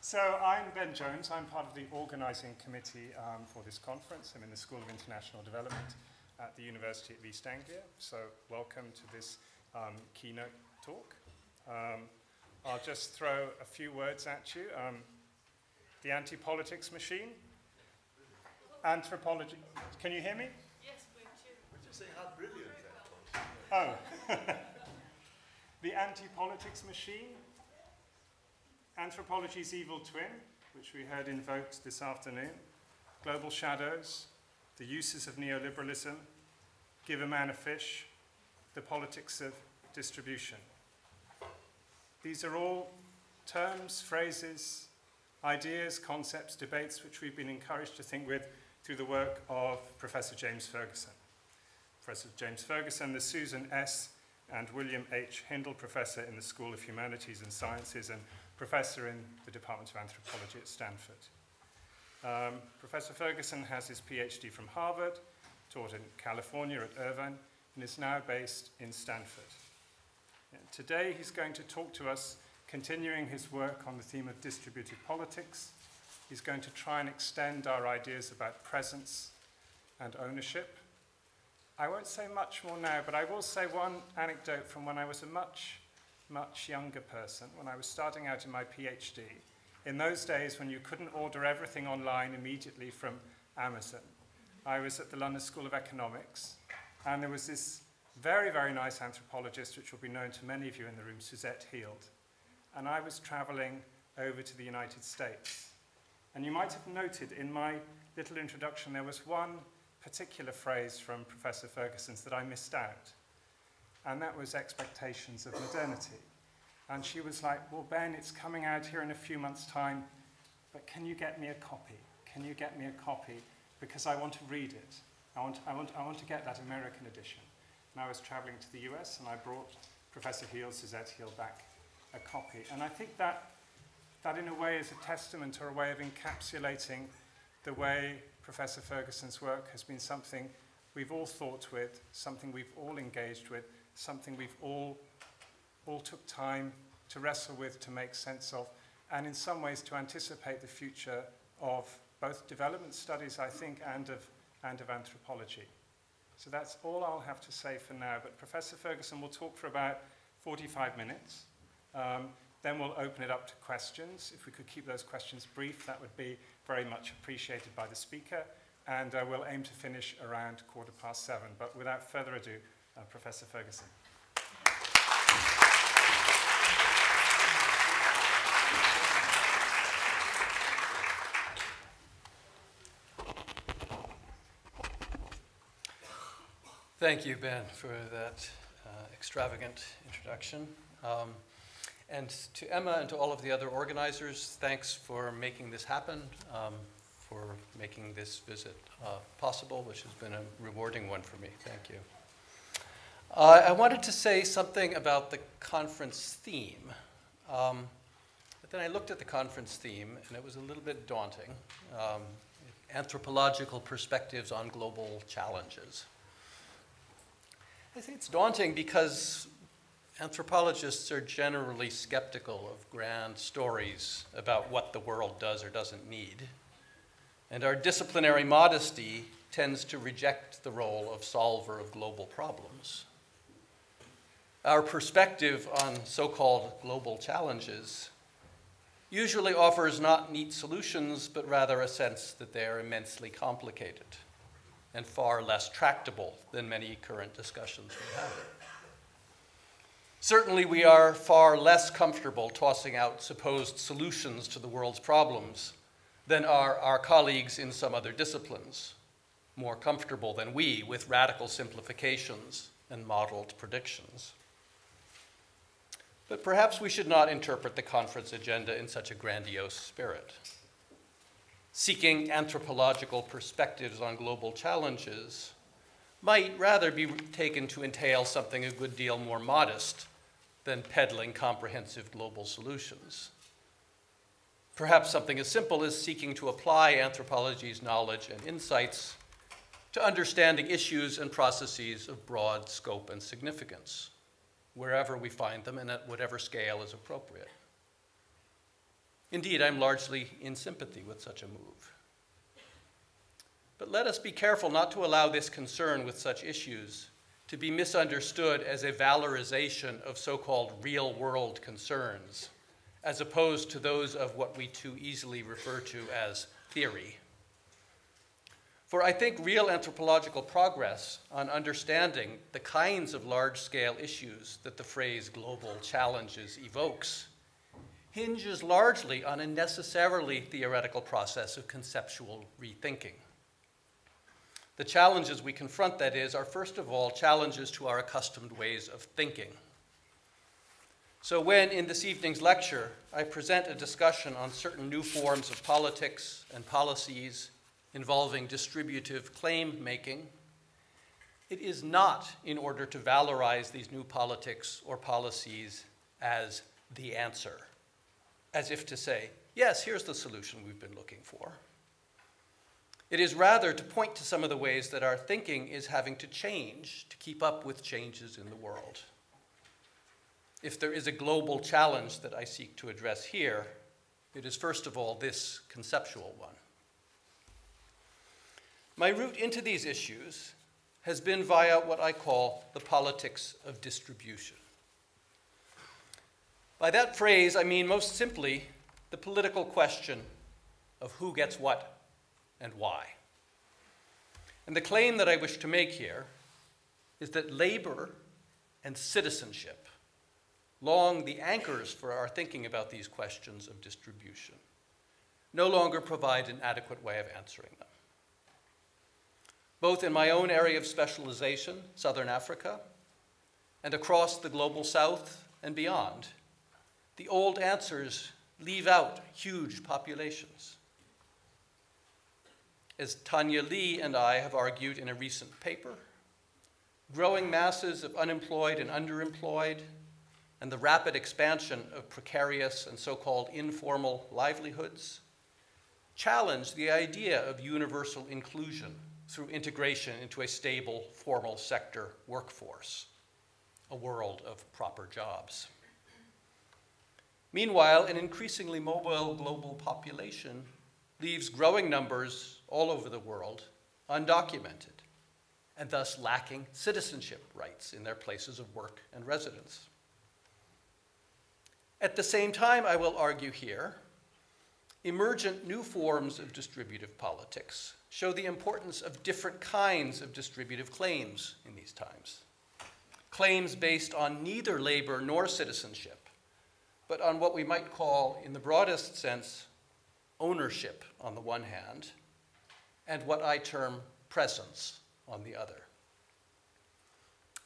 So I'm Ben Jones. I'm part of the organising committee um, for this conference. I'm in the School of International Development at the University of East Anglia. So welcome to this um, keynote talk. Um, I'll just throw a few words at you. Um, the anti-politics machine, anthropology. Can you hear me? Yes, we do. Would you say how brilliant that was? Oh. the anti-politics machine, anthropology's evil twin, which we heard invoked this afternoon, global shadows, the uses of neoliberalism, give a man a fish, the politics of distribution. These are all terms, phrases, ideas, concepts, debates which we've been encouraged to think with through the work of Professor James Ferguson. Professor James Ferguson, the Susan S. and William H. Hindle Professor in the School of Humanities and Sciences and Professor in the Department of Anthropology at Stanford. Um, Professor Ferguson has his PhD from Harvard, taught in California at Irvine, and is now based in Stanford. And today he's going to talk to us, continuing his work on the theme of distributed politics. He's going to try and extend our ideas about presence and ownership. I won't say much more now, but I will say one anecdote from when I was a much, much younger person, when I was starting out in my PhD, in those days when you couldn't order everything online immediately from Amazon, I was at the London School of Economics, and there was this very, very nice anthropologist, which will be known to many of you in the room, Suzette Heald. And I was traveling over to the United States. And you might have noted in my little introduction, there was one particular phrase from Professor Ferguson's that I missed out. And that was expectations of modernity. And she was like, Well, Ben, it's coming out here in a few months' time, but can you get me a copy? Can you get me a copy? Because I want to read it. I want, I want, I want to get that American edition. And I was traveling to the US and I brought Professor Heald, Suzette Heald, back a copy. And I think that, that, in a way, is a testament or a way of encapsulating the way Professor Ferguson's work has been something we've all thought with, something we've all engaged with, something we've all, all took time to wrestle with, to make sense of, and in some ways to anticipate the future of both development studies, I think, and of, and of anthropology. So that's all I'll have to say for now. But Professor Ferguson will talk for about 45 minutes. Um, then we'll open it up to questions. If we could keep those questions brief, that would be very much appreciated by the speaker. And uh, we'll aim to finish around quarter past seven. But without further ado, uh, Professor Ferguson. Thank you, Ben, for that uh, extravagant introduction. Um, and to Emma and to all of the other organizers, thanks for making this happen, um, for making this visit uh, possible, which has been a rewarding one for me. Thank you. Uh, I wanted to say something about the conference theme. Um, but then I looked at the conference theme, and it was a little bit daunting. Um, anthropological perspectives on global challenges. I think it's daunting because anthropologists are generally skeptical of grand stories about what the world does or doesn't need. And our disciplinary modesty tends to reject the role of solver of global problems. Our perspective on so called global challenges usually offers not neat solutions, but rather a sense that they are immensely complicated and far less tractable than many current discussions we have. Certainly, we are far less comfortable tossing out supposed solutions to the world's problems than are our colleagues in some other disciplines, more comfortable than we with radical simplifications and modeled predictions. But perhaps we should not interpret the conference agenda in such a grandiose spirit. Seeking anthropological perspectives on global challenges might rather be taken to entail something a good deal more modest than peddling comprehensive global solutions. Perhaps something as simple as seeking to apply anthropology's knowledge and insights to understanding issues and processes of broad scope and significance, wherever we find them and at whatever scale is appropriate. Indeed, I'm largely in sympathy with such a move. But let us be careful not to allow this concern with such issues to be misunderstood as a valorization of so called real world concerns, as opposed to those of what we too easily refer to as theory. For I think real anthropological progress on understanding the kinds of large scale issues that the phrase global challenges evokes hinges largely on a necessarily theoretical process of conceptual rethinking. The challenges we confront, that is, are first of all challenges to our accustomed ways of thinking. So, when in this evening's lecture I present a discussion on certain new forms of politics and policies involving distributive claim making, it is not in order to valorize these new politics or policies as the answer, as if to say, yes, here's the solution we've been looking for. It is rather to point to some of the ways that our thinking is having to change to keep up with changes in the world. If there is a global challenge that I seek to address here, it is first of all this conceptual one. My route into these issues has been via what I call the politics of distribution. By that phrase, I mean most simply the political question of who gets what and why. And the claim that I wish to make here is that labor and citizenship, long the anchors for our thinking about these questions of distribution, no longer provide an adequate way of answering them. Both in my own area of specialization, Southern Africa, and across the global south and beyond, the old answers leave out huge populations. As Tania Li and I have argued in a recent paper, growing masses of unemployed and underemployed, and the rapid expansion of precarious and so called informal livelihoods challenge the idea of universal inclusion through integration into a stable formal sector workforce, a world of proper jobs. Meanwhile, an increasingly mobile global population leaves growing numbers all over the world undocumented and thus lacking citizenship rights in their places of work and residence. At the same time, I will argue here, emergent new forms of distributive politics show the importance of different kinds of distributive claims in these times. Claims based on neither labor nor citizenship, but on what we might call, in the broadest sense, ownership on the one hand, and what I term presence on the other.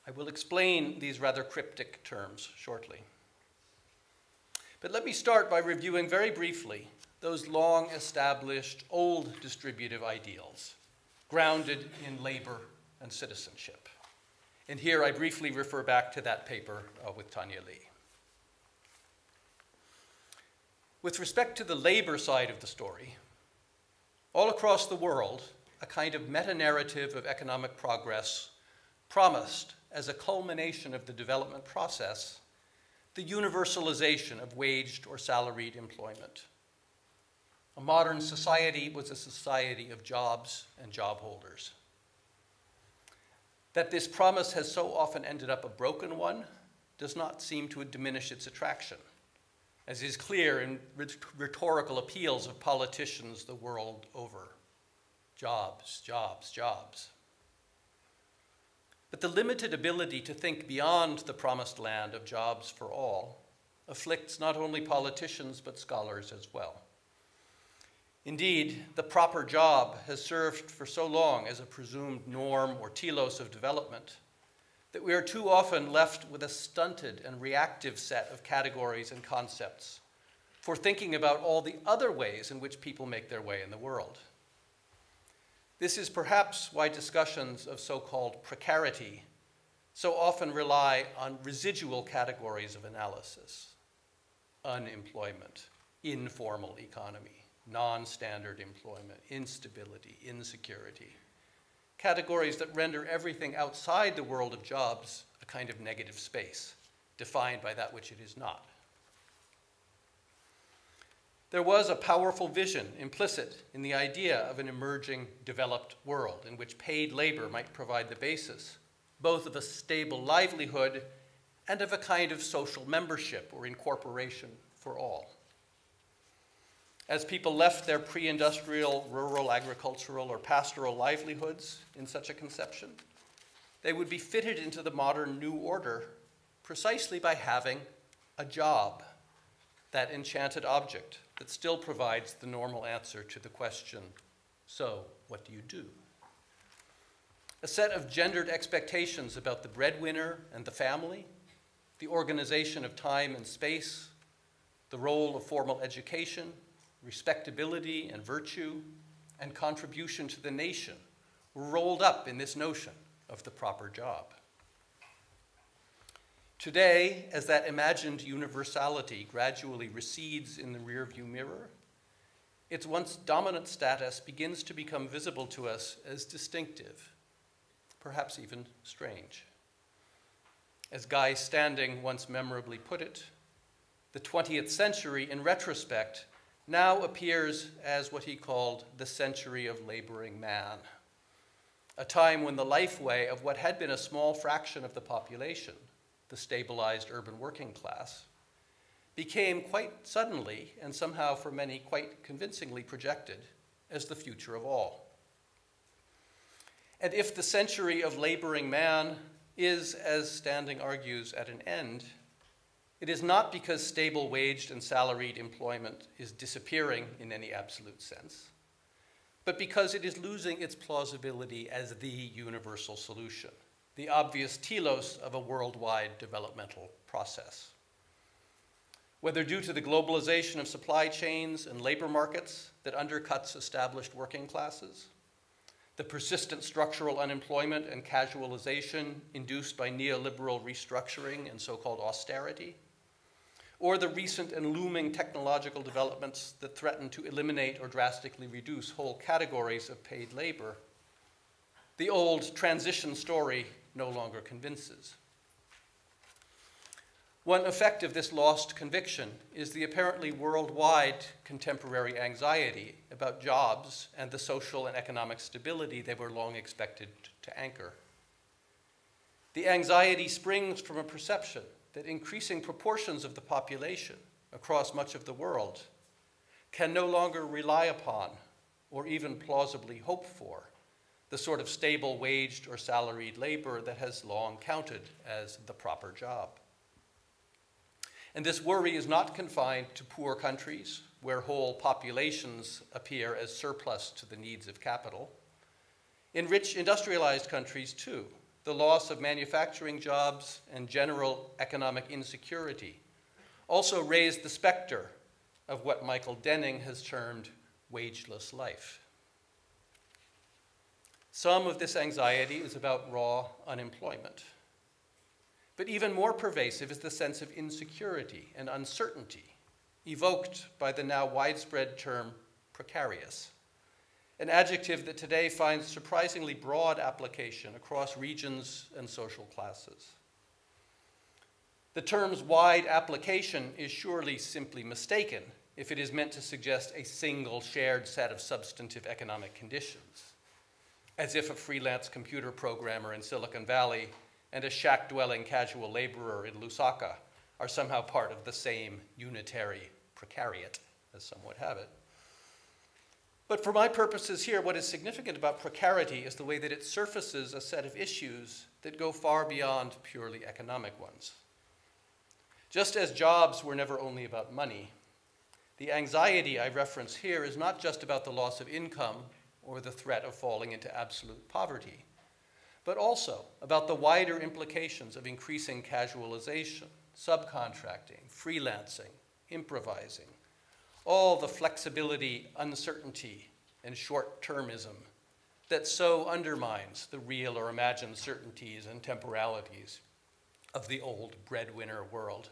I will explain these rather cryptic terms shortly. But let me start by reviewing very briefly those long established old distributive ideals grounded in labor and citizenship. And here I briefly refer back to that paper uh, with Tania Li. With respect to the labor side of the story, all across the world, a kind of meta narrative of economic progress promised as a culmination of the development process the universalization of waged or salaried employment. A modern society was a society of jobs and job holders. That this promise has so often ended up a broken one does not seem to diminish its attraction as is clear in rhetorical appeals of politicians the world over. Jobs, jobs, jobs. But the limited ability to think beyond the promised land of jobs for all afflicts not only politicians but scholars as well. Indeed, the proper job has served for so long as a presumed norm or telos of development that we are too often left with a stunted and reactive set of categories and concepts for thinking about all the other ways in which people make their way in the world. This is perhaps why discussions of so called precarity so often rely on residual categories of analysis unemployment, informal economy, non standard employment, instability, insecurity categories that render everything outside the world of jobs a kind of negative space, defined by that which it is not. There was a powerful vision implicit in the idea of an emerging developed world in which paid labor might provide the basis both of a stable livelihood and of a kind of social membership or incorporation for all. As people left their pre industrial, rural, agricultural, or pastoral livelihoods in such a conception, they would be fitted into the modern new order precisely by having a job, that enchanted object that still provides the normal answer to the question so, what do you do? A set of gendered expectations about the breadwinner and the family, the organization of time and space, the role of formal education, respectability and virtue, and contribution to the nation were rolled up in this notion of the proper job. Today, as that imagined universality gradually recedes in the rearview mirror, its once dominant status begins to become visible to us as distinctive, perhaps even strange. As Guy Standing once memorably put it, the 20th century, in retrospect, now appears as what he called the century of laboring man a time when the lifeway of what had been a small fraction of the population, the stabilized urban working class, became quite suddenly, and somehow for many quite convincingly projected, as the future of all. And if the century of laboring man is, as Standing argues, at an end, it is not because stable waged and salaried employment is disappearing in any absolute sense but because it is losing its plausibility as the universal solution, the obvious telos of a worldwide developmental process. Whether due to the globalization of supply chains and labor markets that undercuts established working classes, the persistent structural unemployment and casualization induced by neoliberal restructuring and so called austerity, or the recent and looming technological developments that threaten to eliminate or drastically reduce whole categories of paid labor, the old transition story no longer convinces. One effect of this lost conviction is the apparently worldwide contemporary anxiety about jobs and the social and economic stability they were long expected to anchor. The anxiety springs from a perception that increasing proportions of the population across much of the world can no longer rely upon or even plausibly hope for the sort of stable waged or salaried labor that has long counted as the proper job. And this worry is not confined to poor countries where whole populations appear as surplus to the needs of capital. In rich industrialized countries, too, the loss of manufacturing jobs, and general economic insecurity also raised the specter of what Michael Denning has termed wageless life. Some of this anxiety is about raw unemployment. But even more pervasive is the sense of insecurity and uncertainty evoked by the now widespread term precarious an adjective that today finds surprisingly broad application across regions and social classes. The term's wide application is surely simply mistaken if it is meant to suggest a single shared set of substantive economic conditions, as if a freelance computer programmer in Silicon Valley and a shack dwelling casual laborer in Lusaka are somehow part of the same unitary precariat, as some would have it. But for my purposes here, what is significant about precarity is the way that it surfaces a set of issues that go far beyond purely economic ones. Just as jobs were never only about money, the anxiety I reference here is not just about the loss of income or the threat of falling into absolute poverty, but also about the wider implications of increasing casualization, subcontracting, freelancing, improvising, all the flexibility, uncertainty, and short termism that so undermines the real or imagined certainties and temporalities of the old breadwinner world.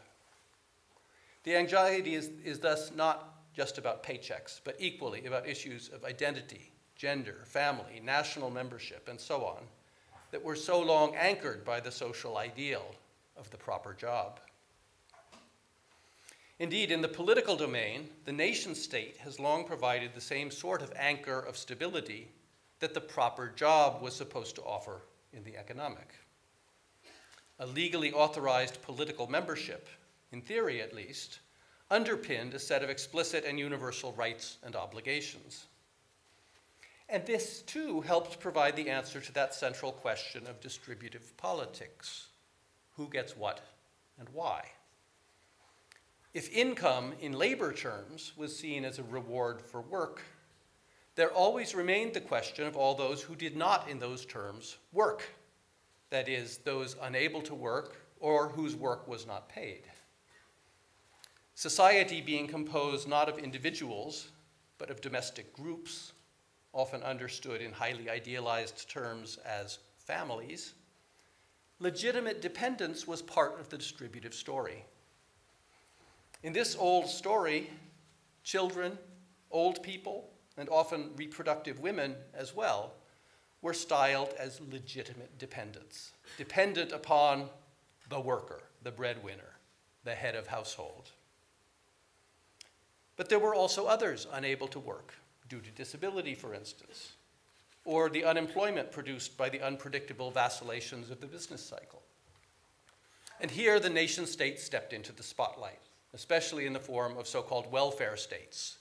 The anxiety is, is thus not just about paychecks, but equally about issues of identity, gender, family, national membership, and so on, that were so long anchored by the social ideal of the proper job. Indeed, in the political domain, the nation state has long provided the same sort of anchor of stability that the proper job was supposed to offer in the economic. A legally authorized political membership, in theory at least, underpinned a set of explicit and universal rights and obligations. And this, too, helped provide the answer to that central question of distributive politics who gets what and why. If income in labor terms was seen as a reward for work, there always remained the question of all those who did not, in those terms, work. That is, those unable to work or whose work was not paid. Society being composed not of individuals, but of domestic groups, often understood in highly idealized terms as families, legitimate dependence was part of the distributive story. In this old story, children, old people, and often reproductive women as well, were styled as legitimate dependents, dependent upon the worker, the breadwinner, the head of household. But there were also others unable to work, due to disability, for instance, or the unemployment produced by the unpredictable vacillations of the business cycle. And here the nation state stepped into the spotlight especially in the form of so called welfare states,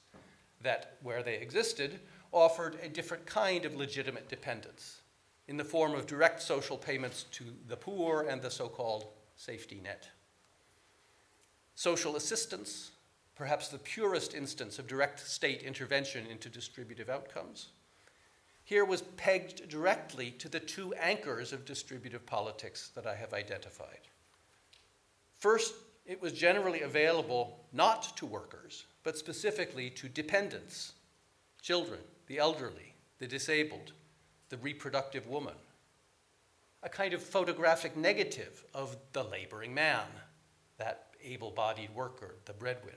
that, where they existed, offered a different kind of legitimate dependence in the form of direct social payments to the poor and the so called safety net. Social assistance, perhaps the purest instance of direct state intervention into distributive outcomes, here was pegged directly to the two anchors of distributive politics that I have identified. First, it was generally available not to workers, but specifically to dependents, children, the elderly, the disabled, the reproductive woman. A kind of photographic negative of the laboring man, that able bodied worker, the breadwinner.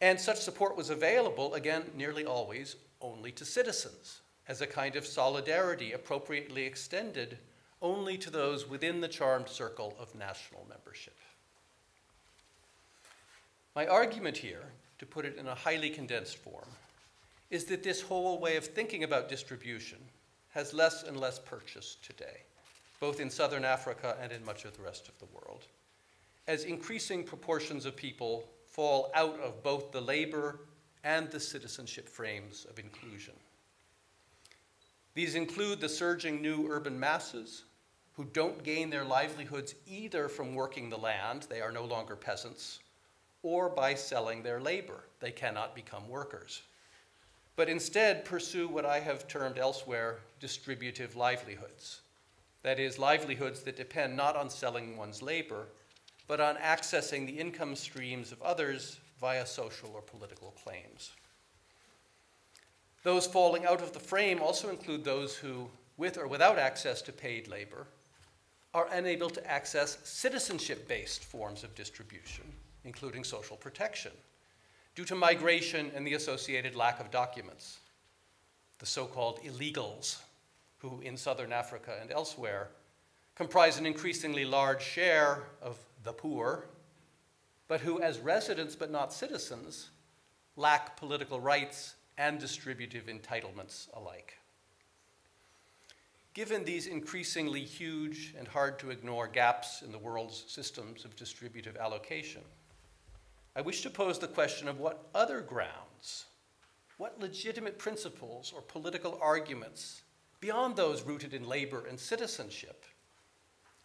And such support was available, again, nearly always, only to citizens, as a kind of solidarity appropriately extended only to those within the charmed circle of national membership. My argument here, to put it in a highly condensed form, is that this whole way of thinking about distribution has less and less purchase today, both in southern Africa and in much of the rest of the world, as increasing proportions of people fall out of both the labor and the citizenship frames of inclusion. These include the surging new urban masses who don't gain their livelihoods either from working the land, they are no longer peasants, or by selling their labor, they cannot become workers, but instead pursue what I have termed elsewhere distributive livelihoods. That is, livelihoods that depend not on selling one's labor, but on accessing the income streams of others via social or political claims. Those falling out of the frame also include those who, with or without access to paid labor, are unable to access citizenship based forms of distribution, including social protection, due to migration and the associated lack of documents. The so called illegals, who in southern Africa and elsewhere comprise an increasingly large share of the poor, but who, as residents but not citizens, lack political rights and distributive entitlements alike. Given these increasingly huge and hard to ignore gaps in the world's systems of distributive allocation, I wish to pose the question of what other grounds, what legitimate principles or political arguments, beyond those rooted in labor and citizenship,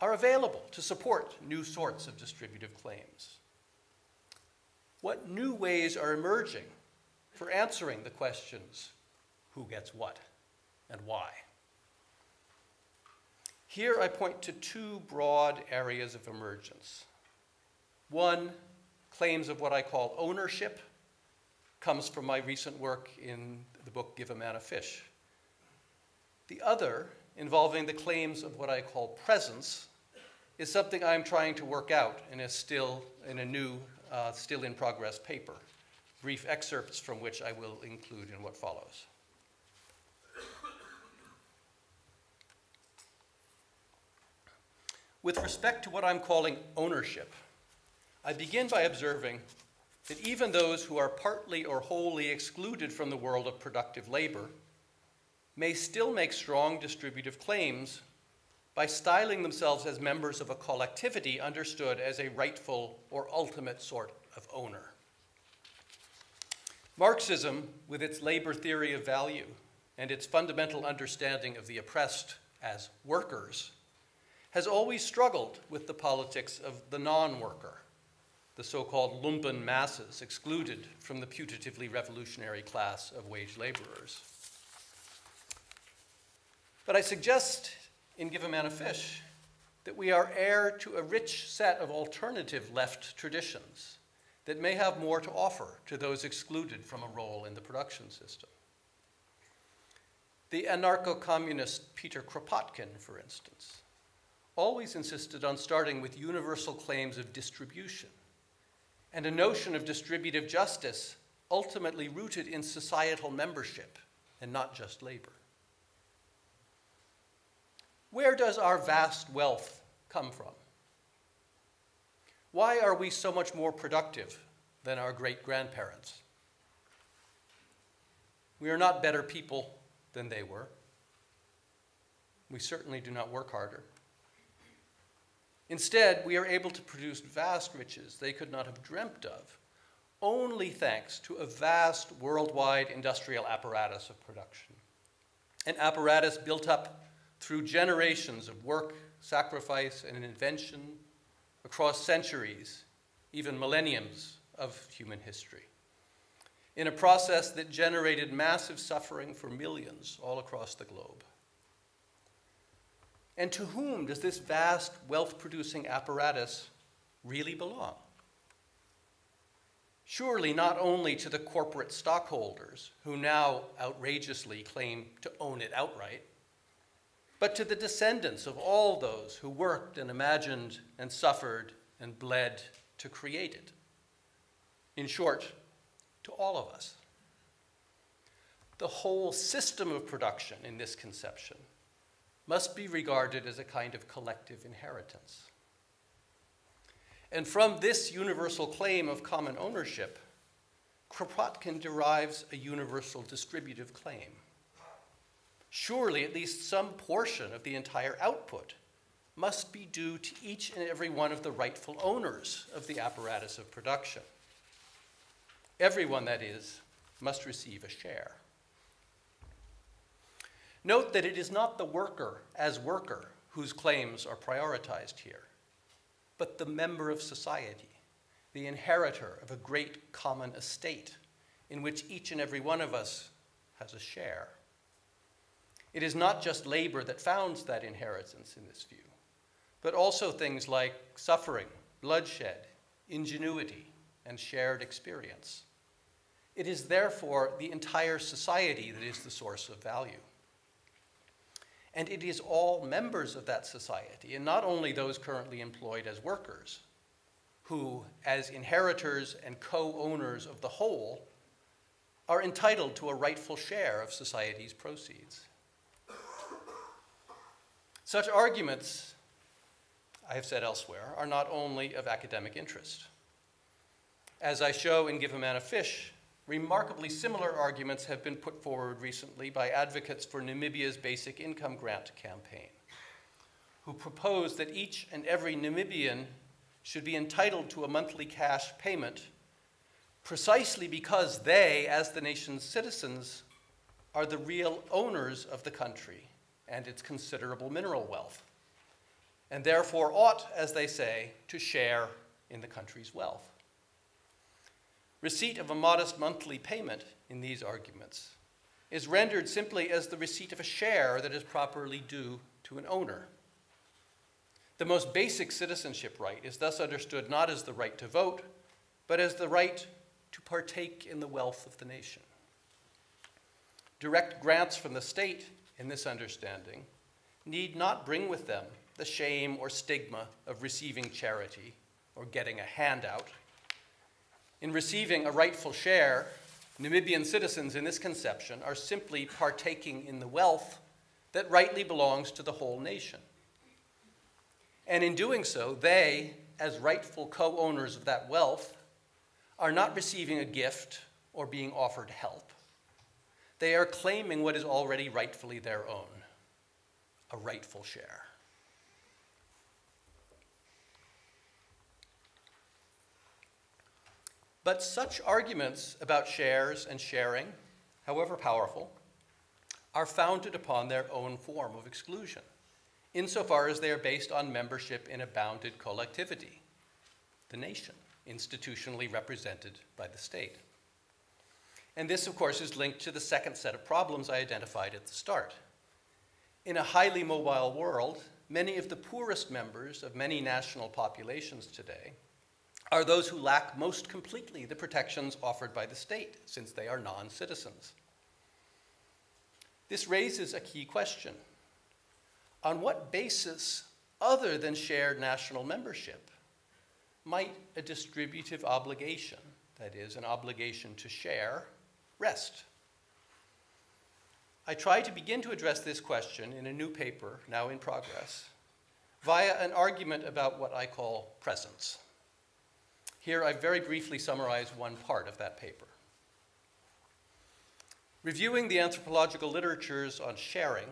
are available to support new sorts of distributive claims? What new ways are emerging for answering the questions who gets what and why? Here I point to two broad areas of emergence. One, claims of what I call ownership, comes from my recent work in the book Give a Man a Fish. The other, involving the claims of what I call presence, is something I'm trying to work out in a still in a new, uh, still in progress paper. Brief excerpts from which I will include in what follows. With respect to what I'm calling ownership, I begin by observing that even those who are partly or wholly excluded from the world of productive labor may still make strong distributive claims by styling themselves as members of a collectivity understood as a rightful or ultimate sort of owner. Marxism, with its labor theory of value and its fundamental understanding of the oppressed as workers, has always struggled with the politics of the non worker, the so called lumpen masses excluded from the putatively revolutionary class of wage laborers. But I suggest in Give a Man a Fish that we are heir to a rich set of alternative left traditions that may have more to offer to those excluded from a role in the production system. The anarcho communist Peter Kropotkin, for instance, always insisted on starting with universal claims of distribution and a notion of distributive justice ultimately rooted in societal membership and not just labor. Where does our vast wealth come from? Why are we so much more productive than our great grandparents? We are not better people than they were. We certainly do not work harder. Instead, we are able to produce vast riches they could not have dreamt of, only thanks to a vast worldwide industrial apparatus of production. An apparatus built up through generations of work, sacrifice, and invention across centuries, even millenniums of human history, in a process that generated massive suffering for millions all across the globe. And to whom does this vast wealth producing apparatus really belong? Surely not only to the corporate stockholders who now outrageously claim to own it outright, but to the descendants of all those who worked and imagined and suffered and bled to create it. In short, to all of us. The whole system of production in this conception must be regarded as a kind of collective inheritance. And from this universal claim of common ownership, Kropotkin derives a universal distributive claim. Surely, at least some portion of the entire output must be due to each and every one of the rightful owners of the apparatus of production. Everyone, that is, must receive a share. Note that it is not the worker as worker whose claims are prioritized here, but the member of society, the inheritor of a great common estate in which each and every one of us has a share. It is not just labor that founds that inheritance in this view, but also things like suffering, bloodshed, ingenuity, and shared experience. It is therefore the entire society that is the source of value. And it is all members of that society, and not only those currently employed as workers, who, as inheritors and co owners of the whole, are entitled to a rightful share of society's proceeds. Such arguments, I have said elsewhere, are not only of academic interest. As I show in Give a Man a Fish, remarkably similar arguments have been put forward recently by advocates for Namibia's basic income grant campaign, who propose that each and every Namibian should be entitled to a monthly cash payment precisely because they, as the nation's citizens, are the real owners of the country and its considerable mineral wealth, and therefore ought, as they say, to share in the country's wealth. Receipt of a modest monthly payment in these arguments is rendered simply as the receipt of a share that is properly due to an owner. The most basic citizenship right is thus understood not as the right to vote, but as the right to partake in the wealth of the nation. Direct grants from the state in this understanding need not bring with them the shame or stigma of receiving charity or getting a handout. In receiving a rightful share, Namibian citizens in this conception are simply partaking in the wealth that rightly belongs to the whole nation. And in doing so, they, as rightful co owners of that wealth, are not receiving a gift or being offered help. They are claiming what is already rightfully their own a rightful share. But such arguments about shares and sharing, however powerful, are founded upon their own form of exclusion, insofar as they are based on membership in a bounded collectivity, the nation, institutionally represented by the state. And this, of course, is linked to the second set of problems I identified at the start. In a highly mobile world, many of the poorest members of many national populations today are those who lack most completely the protections offered by the state, since they are non citizens. This raises a key question. On what basis, other than shared national membership, might a distributive obligation, that is, an obligation to share, rest? I try to begin to address this question in a new paper, now in progress, via an argument about what I call presence. Here I very briefly summarize one part of that paper. Reviewing the anthropological literatures on sharing,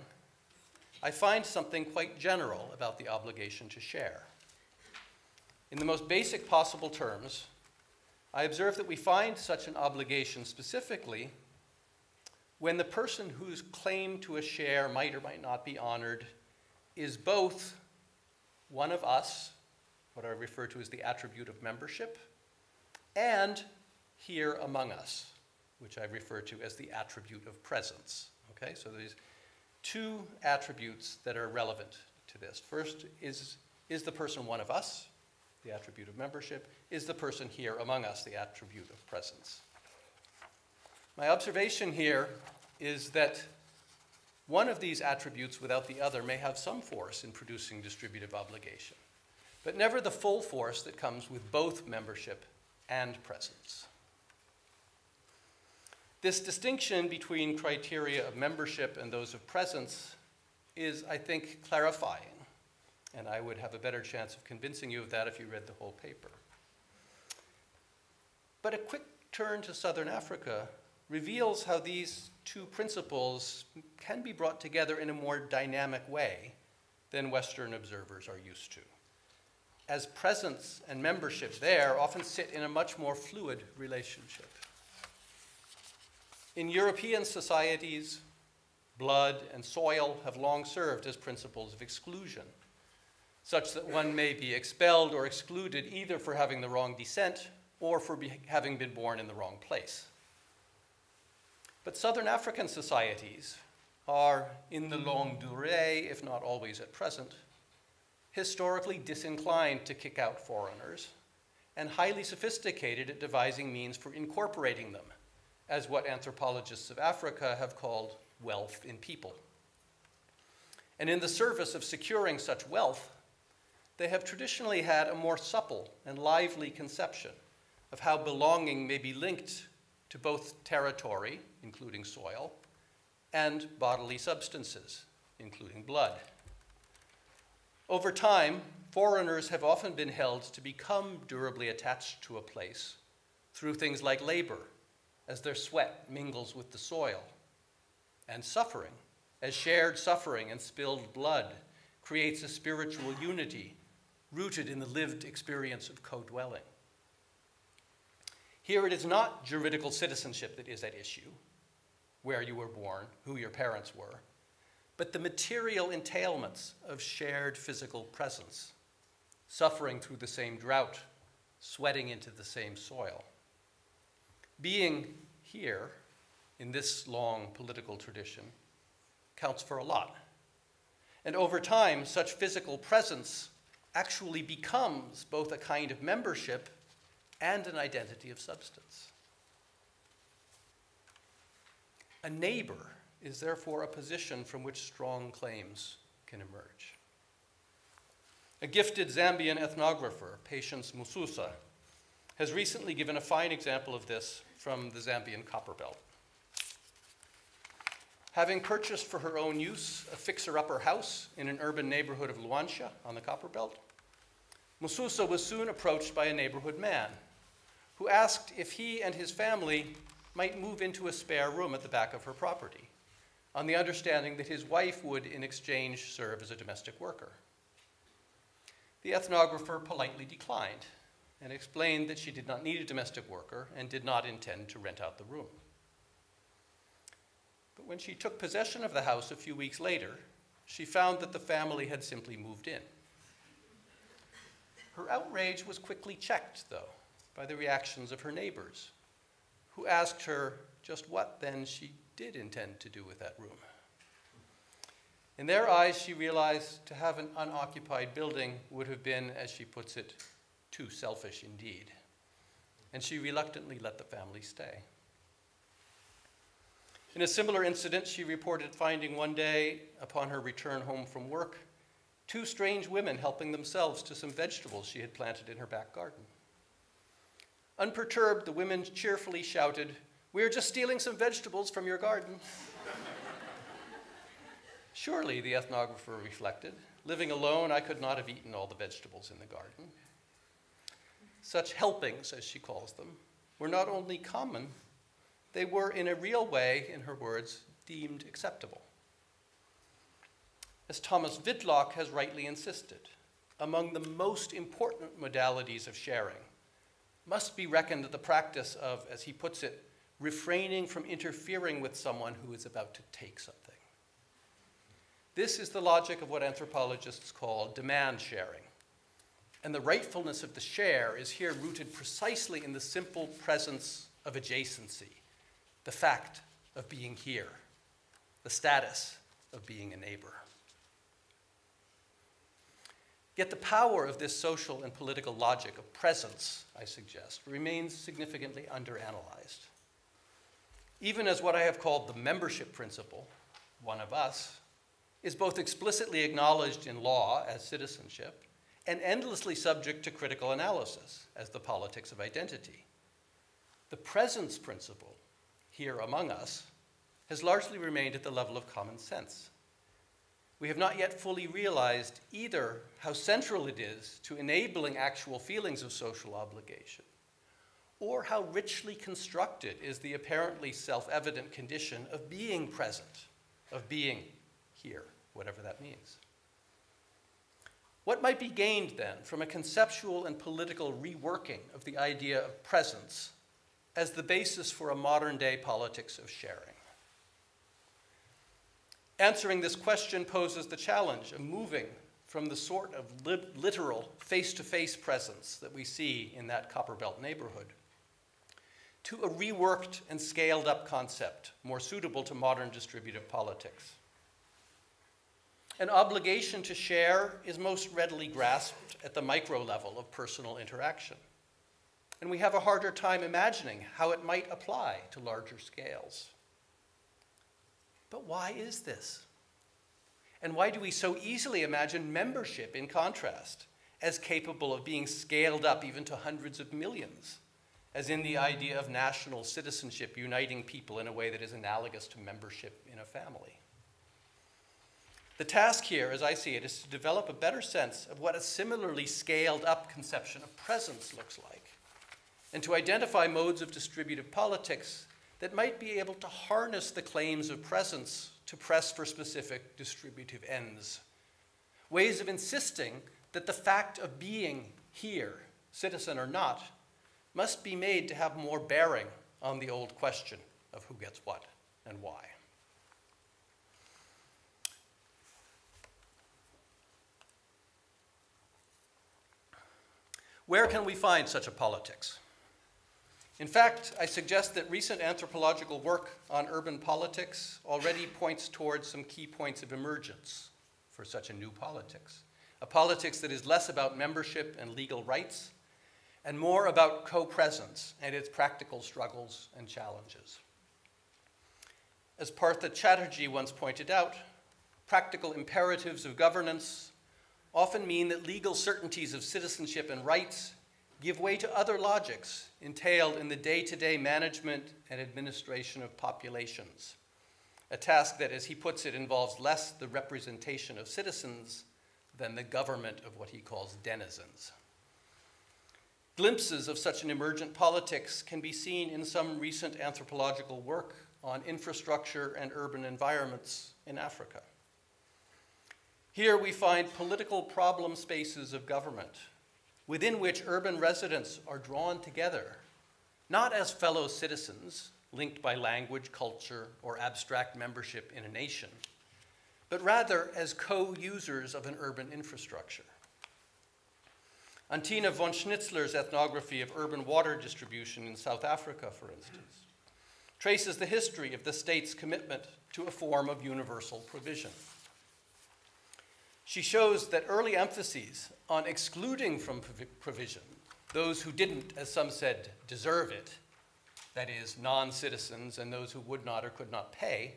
I find something quite general about the obligation to share. In the most basic possible terms, I observe that we find such an obligation specifically when the person whose claim to a share might or might not be honored is both one of us, what I refer to as the attribute of membership, and here among us, which I refer to as the attribute of presence. Okay, so there's two attributes that are relevant to this. First, is, is the person one of us, the attribute of membership? Is the person here among us, the attribute of presence? My observation here is that one of these attributes without the other may have some force in producing distributive obligation, but never the full force that comes with both membership and presence. This distinction between criteria of membership and those of presence is, I think, clarifying, and I would have a better chance of convincing you of that if you read the whole paper. But a quick turn to southern Africa reveals how these two principles can be brought together in a more dynamic way than Western observers are used to. As presence and membership there often sit in a much more fluid relationship. In European societies, blood and soil have long served as principles of exclusion, such that one may be expelled or excluded either for having the wrong descent or for be- having been born in the wrong place. But Southern African societies are, in the longue durée, if not always at present, historically disinclined to kick out foreigners and highly sophisticated at devising means for incorporating them as what anthropologists of Africa have called wealth in people. And in the service of securing such wealth, they have traditionally had a more supple and lively conception of how belonging may be linked to both territory, including soil, and bodily substances, including blood. Over time, foreigners have often been held to become durably attached to a place through things like labor, as their sweat mingles with the soil, and suffering, as shared suffering and spilled blood creates a spiritual unity rooted in the lived experience of co dwelling. Here it is not juridical citizenship that is at issue, where you were born, who your parents were, but the material entailments of shared physical presence, suffering through the same drought, sweating into the same soil. Being here, in this long political tradition, counts for a lot. And over time, such physical presence actually becomes both a kind of membership and an identity of substance. A neighbor is therefore a position from which strong claims can emerge. A gifted Zambian ethnographer, Patience Mususa, has recently given a fine example of this from the Zambian copper belt. Having purchased for her own use a fixer upper house in an urban neighborhood of Luanshya on the copper belt, Mususa was soon approached by a neighborhood man who asked if he and his family might move into a spare room at the back of her property, on the understanding that his wife would, in exchange, serve as a domestic worker. The ethnographer politely declined and explained that she did not need a domestic worker and did not intend to rent out the room. But when she took possession of the house a few weeks later, she found that the family had simply moved in. Her outrage was quickly checked, though, by the reactions of her neighbors, who asked her just what then she did intend to do with that room. In their eyes, she realized to have an unoccupied building would have been, as she puts it, too selfish indeed. And she reluctantly let the family stay. In a similar incident, she reported finding one day, upon her return home from work, two strange women helping themselves to some vegetables she had planted in her back garden. Unperturbed, the women cheerfully shouted, We're just stealing some vegetables from your garden. Surely, the ethnographer reflected, living alone, I could not have eaten all the vegetables in the garden. Such helpings, as she calls them, were not only common, they were, in a real way, in her words, deemed acceptable. As Thomas Widlok has rightly insisted, among the most important modalities of sharing must be reckoned the practice of, as he puts it, refraining from interfering with someone who is about to take something. This is the logic of what anthropologists call demand sharing. And the rightfulness of the share is here rooted precisely in the simple presence of adjacency, the fact of being here, the status of being a neighbor. Yet the power of this social and political logic of presence, I suggest, remains significantly underanalyzed. Even as what I have called the membership principle, one of us, is both explicitly acknowledged in law as citizenship and endlessly subject to critical analysis as the politics of identity. The presence principle, here among us, has largely remained at the level of common sense. We have not yet fully realized either how central it is to enabling actual feelings of social obligation, or how richly constructed is the apparently self evident condition of being present, of being here, whatever that means. What might be gained then from a conceptual and political reworking of the idea of presence as the basis for a modern day politics of sharing? Answering this question poses the challenge of moving from the sort of li literal face to face presence that we see in that Copperbelt neighborhood to a reworked and scaled up concept more suitable to modern distributive politics. An obligation to share is most readily grasped at the micro level of personal interaction. And we have a harder time imagining how it might apply to larger scales. But why is this? And why do we so easily imagine membership, in contrast, as capable of being scaled up even to hundreds of millions, as in the idea of national citizenship uniting people in a way that is analogous to membership in a family? The task here, as I see it, is to develop a better sense of what a similarly scaled up conception of presence looks like, and to identify modes of distributive politics that might be able to harness the claims of presence to press for specific distributive ends. Ways of insisting that the fact of being here, citizen or not, must be made to have more bearing on the old question of who gets what and why. Where can we find such a politics? In fact, I suggest that recent anthropological work on urban politics already points towards some key points of emergence for such a new politics. A politics that is less about membership and legal rights and more about co presence and its practical struggles and challenges. As Partha Chatterjee once pointed out, practical imperatives of governance often mean that legal certainties of citizenship and rights give way to other logics entailed in the day to day management and administration of populations. A task that, as he puts it, involves less the representation of citizens than the government of what he calls denizens. Glimpses of such an emergent politics can be seen in some recent anthropological work on infrastructure and urban environments in Africa. Here we find political problem spaces of government within which urban residents are drawn together, not as fellow citizens linked by language, culture, or abstract membership in a nation, but rather as co-users of an urban infrastructure. Antina von Schnitzler's ethnography of urban water distribution in South Africa, for instance, traces the history of the state's commitment to a form of universal provision. She shows that early emphases on excluding from provision those who didn't, as some said, deserve it, that is, non citizens and those who would not or could not pay,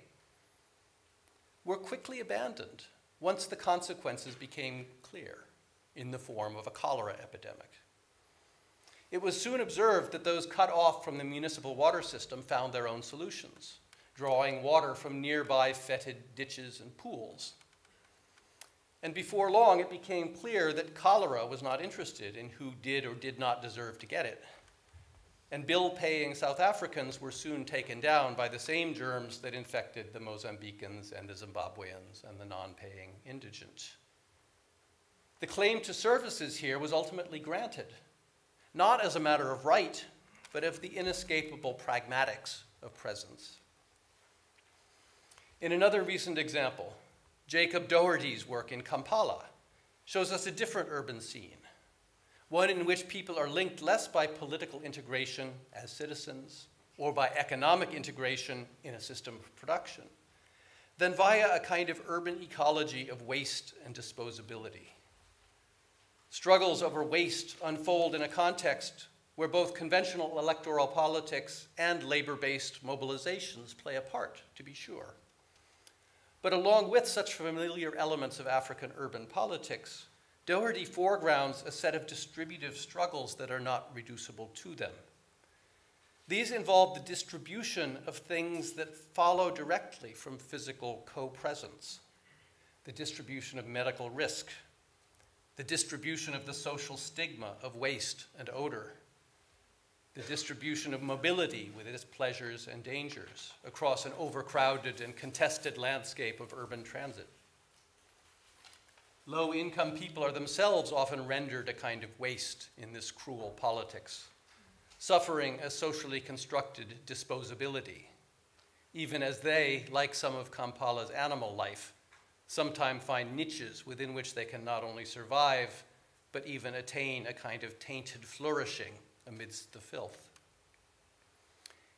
were quickly abandoned once the consequences became clear in the form of a cholera epidemic. It was soon observed that those cut off from the municipal water system found their own solutions, drawing water from nearby fetid ditches and pools. And before long, it became clear that cholera was not interested in who did or did not deserve to get it. And bill paying South Africans were soon taken down by the same germs that infected the Mozambicans and the Zimbabweans and the non paying indigent. The claim to services here was ultimately granted, not as a matter of right, but of the inescapable pragmatics of presence. In another recent example, Jacob Doherty's work in Kampala shows us a different urban scene, one in which people are linked less by political integration as citizens or by economic integration in a system of production than via a kind of urban ecology of waste and disposability. Struggles over waste unfold in a context where both conventional electoral politics and labor based mobilizations play a part, to be sure. But along with such familiar elements of African urban politics, Doherty foregrounds a set of distributive struggles that are not reducible to them. These involve the distribution of things that follow directly from physical co presence, the distribution of medical risk, the distribution of the social stigma of waste and odor, the distribution of mobility with its pleasures and dangers across an overcrowded and contested landscape of urban transit. Low income people are themselves often rendered a kind of waste in this cruel politics, suffering a socially constructed disposability, even as they, like some of Kampala's animal life, sometimes find niches within which they can not only survive, but even attain a kind of tainted flourishing amidst the filth.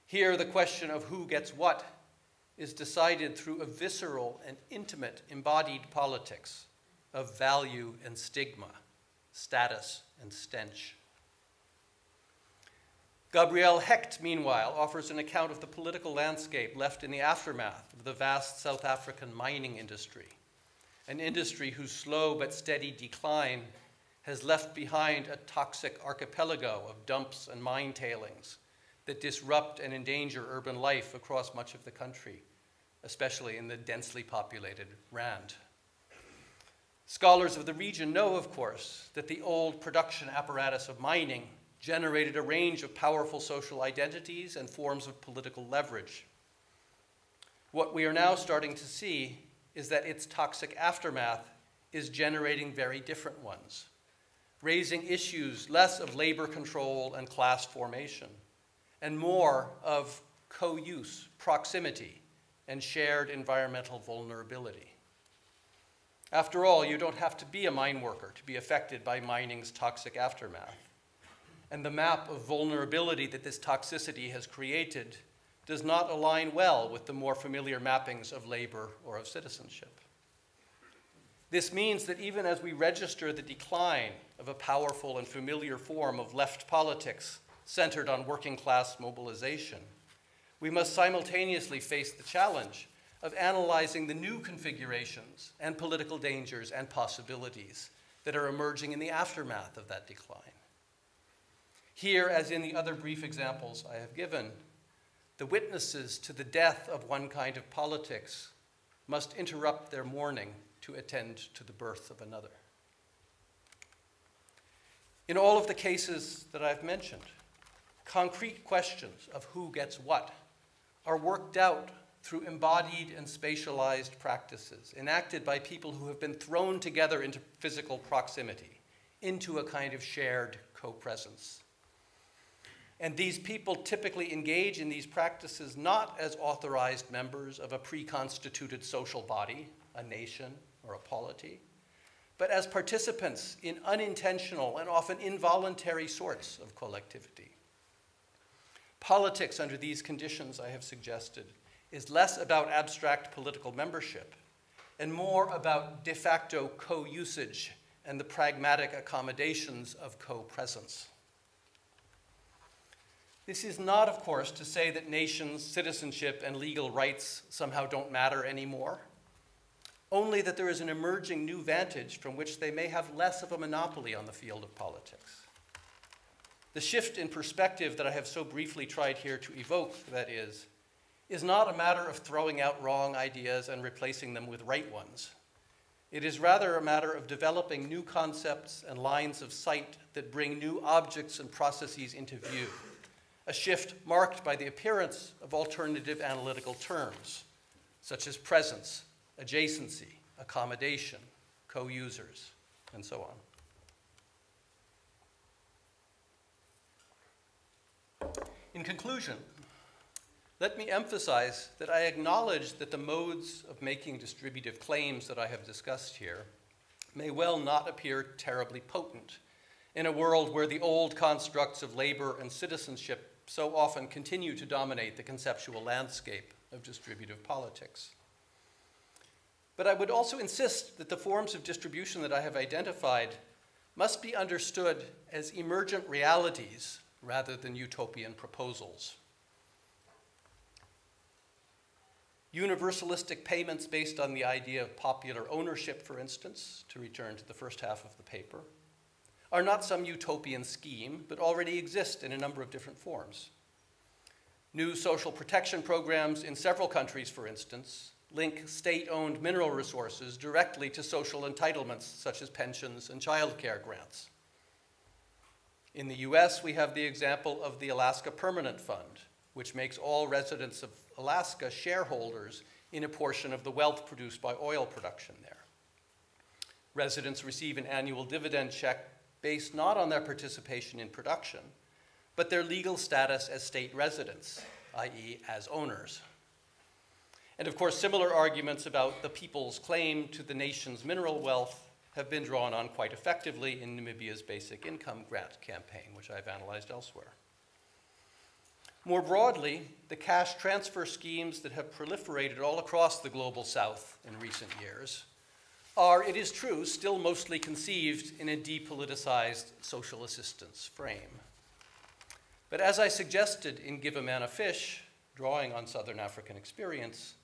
Here, the question of who gets what is decided through a visceral and intimate embodied politics of value and stigma, status and stench. Gabrielle Hecht, meanwhile, offers an account of the political landscape left in the aftermath of the vast South African mining industry an industry whose slow but steady decline has left behind a toxic archipelago of dumps and mine tailings that disrupt and endanger urban life across much of the country, especially in the densely populated Rand. Scholars of the region know, of course, that the old production apparatus of mining generated a range of powerful social identities and forms of political leverage. What we are now starting to see is that its toxic aftermath is generating very different ones, raising issues less of labor control and class formation, and more of co use, proximity, and shared environmental vulnerability. After all, you don't have to be a mine worker to be affected by mining's toxic aftermath. And the map of vulnerability that this toxicity has created does not align well with the more familiar mappings of labor or of citizenship. This means that even as we register the decline of a powerful and familiar form of left politics centered on working class mobilization, we must simultaneously face the challenge of analyzing the new configurations and political dangers and possibilities that are emerging in the aftermath of that decline. Here, as in the other brief examples I have given, the witnesses to the death of one kind of politics must interrupt their mourning to attend to the birth of another. In all of the cases that I've mentioned, concrete questions of who gets what are worked out through embodied and spatialized practices enacted by people who have been thrown together into physical proximity, into a kind of shared co presence. And these people typically engage in these practices not as authorized members of a pre constituted social body, a nation, or a polity, but as participants in unintentional and often involuntary sorts of collectivity. Politics under these conditions, I have suggested, is less about abstract political membership and more about de facto co usage and the pragmatic accommodations of co presence. This is not, of course, to say that nations, citizenship, and legal rights somehow don't matter anymore, only that there is an emerging new vantage from which they may have less of a monopoly on the field of politics. The shift in perspective that I have so briefly tried here to evoke, that is, is not a matter of throwing out wrong ideas and replacing them with right ones. It is rather a matter of developing new concepts and lines of sight that bring new objects and processes into view a shift marked by the appearance of alternative analytical terms, such as presence, adjacency, accommodation, co users, and so on. In conclusion, let me emphasize that I acknowledge that the modes of making distributive claims that I have discussed here may well not appear terribly potent in a world where the old constructs of labor and citizenship so often continue to dominate the conceptual landscape of distributive politics. But I would also insist that the forms of distribution that I have identified must be understood as emergent realities rather than utopian proposals. Universalistic payments based on the idea of popular ownership, for instance, to return to the first half of the paper, are not some utopian scheme, but already exist in a number of different forms. New social protection programs in several countries, for instance, link state owned mineral resources directly to social entitlements such as pensions and child care grants. In the US, we have the example of the Alaska Permanent Fund, which makes all residents of Alaska shareholders in a portion of the wealth produced by oil production there. Residents receive an annual dividend check based not on their participation in production, but their legal status as state residents, i.e., as owners. And of course, similar arguments about the people's claim to the nation's mineral wealth have been drawn on quite effectively in Namibia's basic income grant campaign, which I've analyzed elsewhere. More broadly, the cash transfer schemes that have proliferated all across the global south in recent years are, it is true, still mostly conceived in a depoliticized social assistance frame. But as I suggested in Give a Man a Fish, drawing on Southern African experience,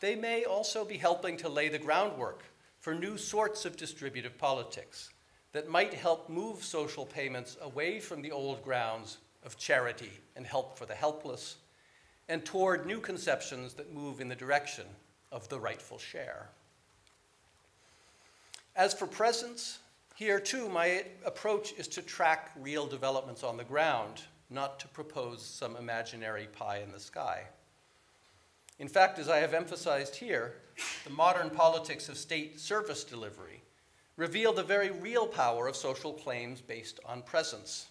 they may also be helping to lay the groundwork for new sorts of distributive politics that might help move social payments away from the old grounds of charity and help for the helpless and toward new conceptions that move in the direction of the rightful share. As for presence, here too, my approach is to track real developments on the ground, not to propose some imaginary pie in the sky. In fact, as I have emphasized here, the modern politics of state service delivery reveal the very real power of social claims based on presence.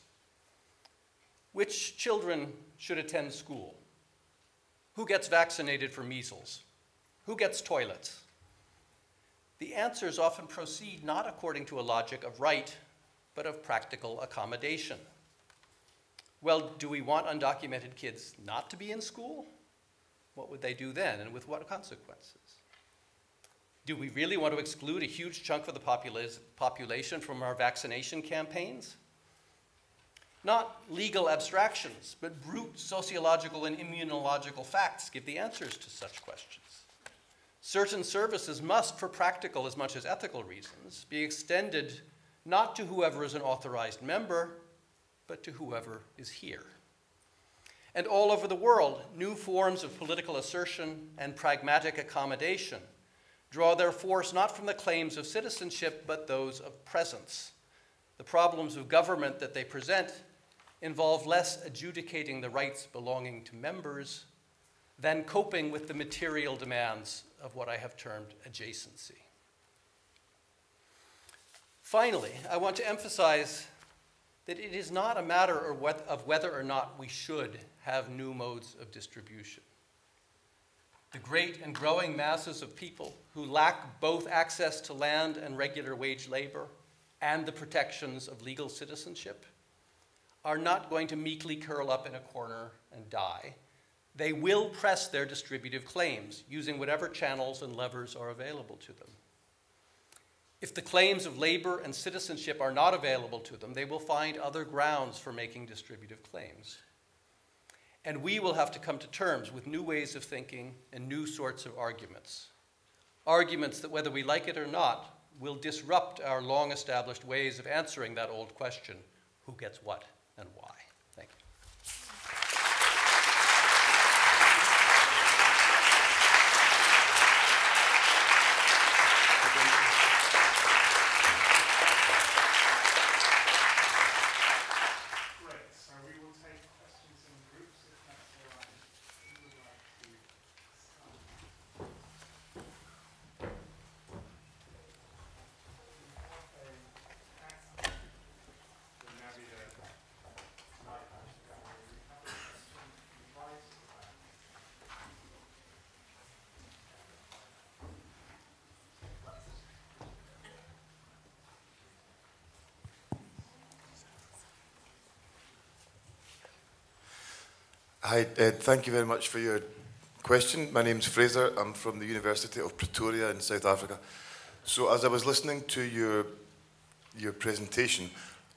Which children should attend school? Who gets vaccinated for measles? Who gets toilets? the answers often proceed not according to a logic of right, but of practical accommodation. Well, do we want undocumented kids not to be in school? What would they do then, and with what consequences? Do we really want to exclude a huge chunk of the popula population from our vaccination campaigns? Not legal abstractions, but brute sociological and immunological facts give the answers to such questions. Certain services must, for practical as much as ethical reasons, be extended not to whoever is an authorized member, but to whoever is here. And all over the world, new forms of political assertion and pragmatic accommodation draw their force not from the claims of citizenship, but those of presence, the problems of government that they present involve less adjudicating the rights belonging to members than coping with the material demands of what I have termed adjacency. Finally, I want to emphasize that it is not a matter of whether or not we should have new modes of distribution. The great and growing masses of people who lack both access to land and regular wage labor and the protections of legal citizenship are not going to meekly curl up in a corner and die. They will press their distributive claims using whatever channels and levers are available to them. If the claims of labor and citizenship are not available to them, they will find other grounds for making distributive claims. And we will have to come to terms with new ways of thinking and new sorts of arguments. Arguments that, whether we like it or not, will disrupt our long established ways of answering that old question who gets what and why. Hi, Ed. Thank you very much for your question. My name's Fraser. I'm from the University of Pretoria in South Africa. So as I was listening to your, your presentation,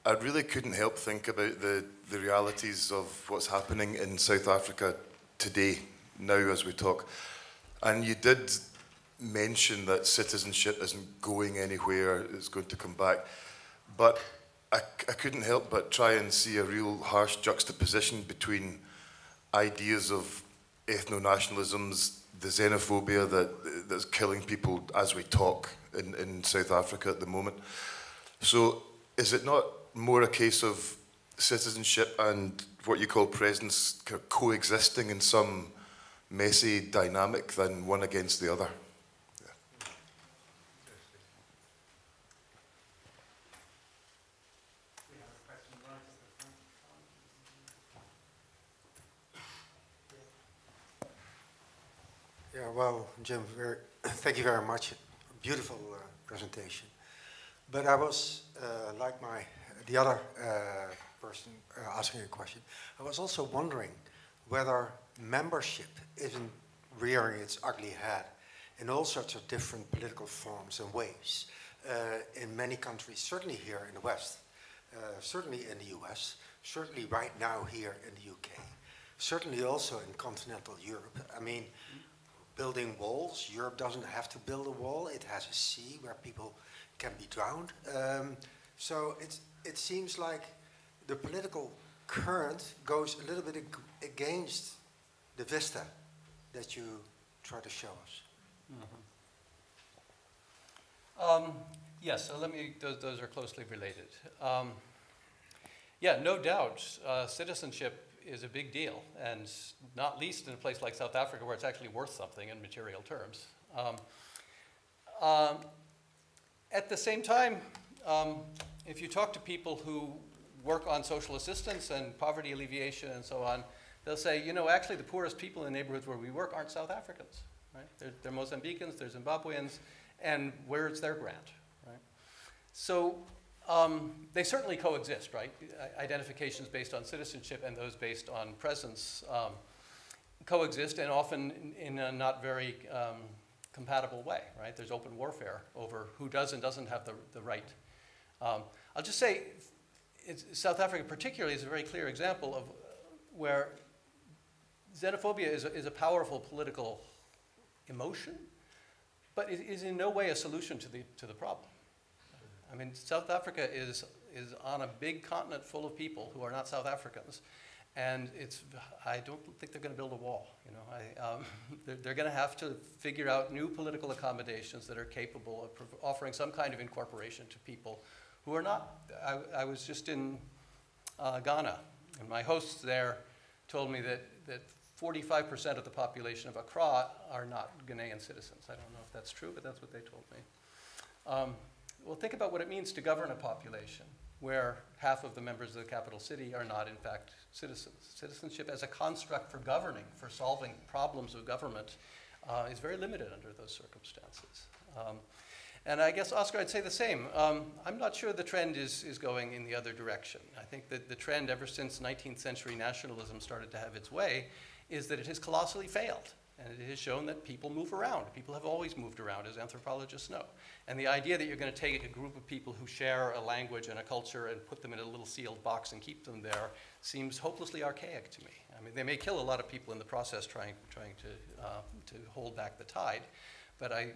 I really couldn't help think about the, the realities of what's happening in South Africa today, now as we talk. And you did mention that citizenship isn't going anywhere, it's going to come back. But I, I couldn't help but try and see a real harsh juxtaposition between ideas of ethno-nationalisms, the xenophobia that, that's killing people as we talk in, in South Africa at the moment. So is it not more a case of citizenship and what you call presence coexisting in some messy dynamic than one against the other? Well, Jim, very, thank you very much. Beautiful uh, presentation. But I was, uh, like my the other uh, person uh, asking a question, I was also wondering whether membership isn't rearing its ugly head in all sorts of different political forms and ways uh, in many countries, certainly here in the West, certainly in the US, certainly right now here in the UK, certainly also in continental Europe. I mean, building walls. Europe doesn't have to build a wall. It has a sea where people can be drowned. Um, so it's, it seems like the political current goes a little bit ag against the vista that you try to show us. Mm -hmm. um, yes, so let me, those, those are closely related. Um, yeah, no doubt, uh, citizenship is a big deal, and not least in a place like South Africa where it's actually worth something in material terms. Um, um, at the same time, um, if you talk to people who work on social assistance and poverty alleviation and so on, they'll say, you know, actually the poorest people in the neighborhoods where we work aren't South Africans, right? They're, they're Mozambicans, they're Zimbabweans, and where's their grant, right? So um, they certainly coexist, right? Identifications based on citizenship and those based on presence um, coexist and often in, a not very um, compatible way, right? There's open warfare over who does and doesn't have the, the right. Um, I'll just say South Africa particularly is a very clear example of where xenophobia is a, is a powerful political emotion, but it is in no way a solution to the, to the problem. I mean, South Africa is, is on a big continent full of people who are not South Africans. And it's, I don't think they're going to build a wall. You know, I, um, they're, they're going to have to figure out new political accommodations that are capable of offering some kind of incorporation to people who are not. I, I was just in uh, Ghana, and my hosts there told me that, that 45% of the population of Accra are not Ghanaian citizens. I don't know if that's true, but that's what they told me. Um, well, think about what it means to govern a population where half of the members of the capital city are not, in fact, citizens. Citizenship as a construct for governing, for solving problems of government, uh, is very limited under those circumstances. Um, and I guess, Oscar, I'd say the same. Um, I'm not sure the trend is, is going in the other direction. I think that the trend, ever since 19th century nationalism started to have its way, is that it has colossally failed. And it has shown that people move around. People have always moved around, as anthropologists know. And the idea that you're going to take a group of people who share a language and a culture and put them in a little sealed box and keep them there seems hopelessly archaic to me. I mean, they may kill a lot of people in the process trying, trying to, uh, to hold back the tide, but I,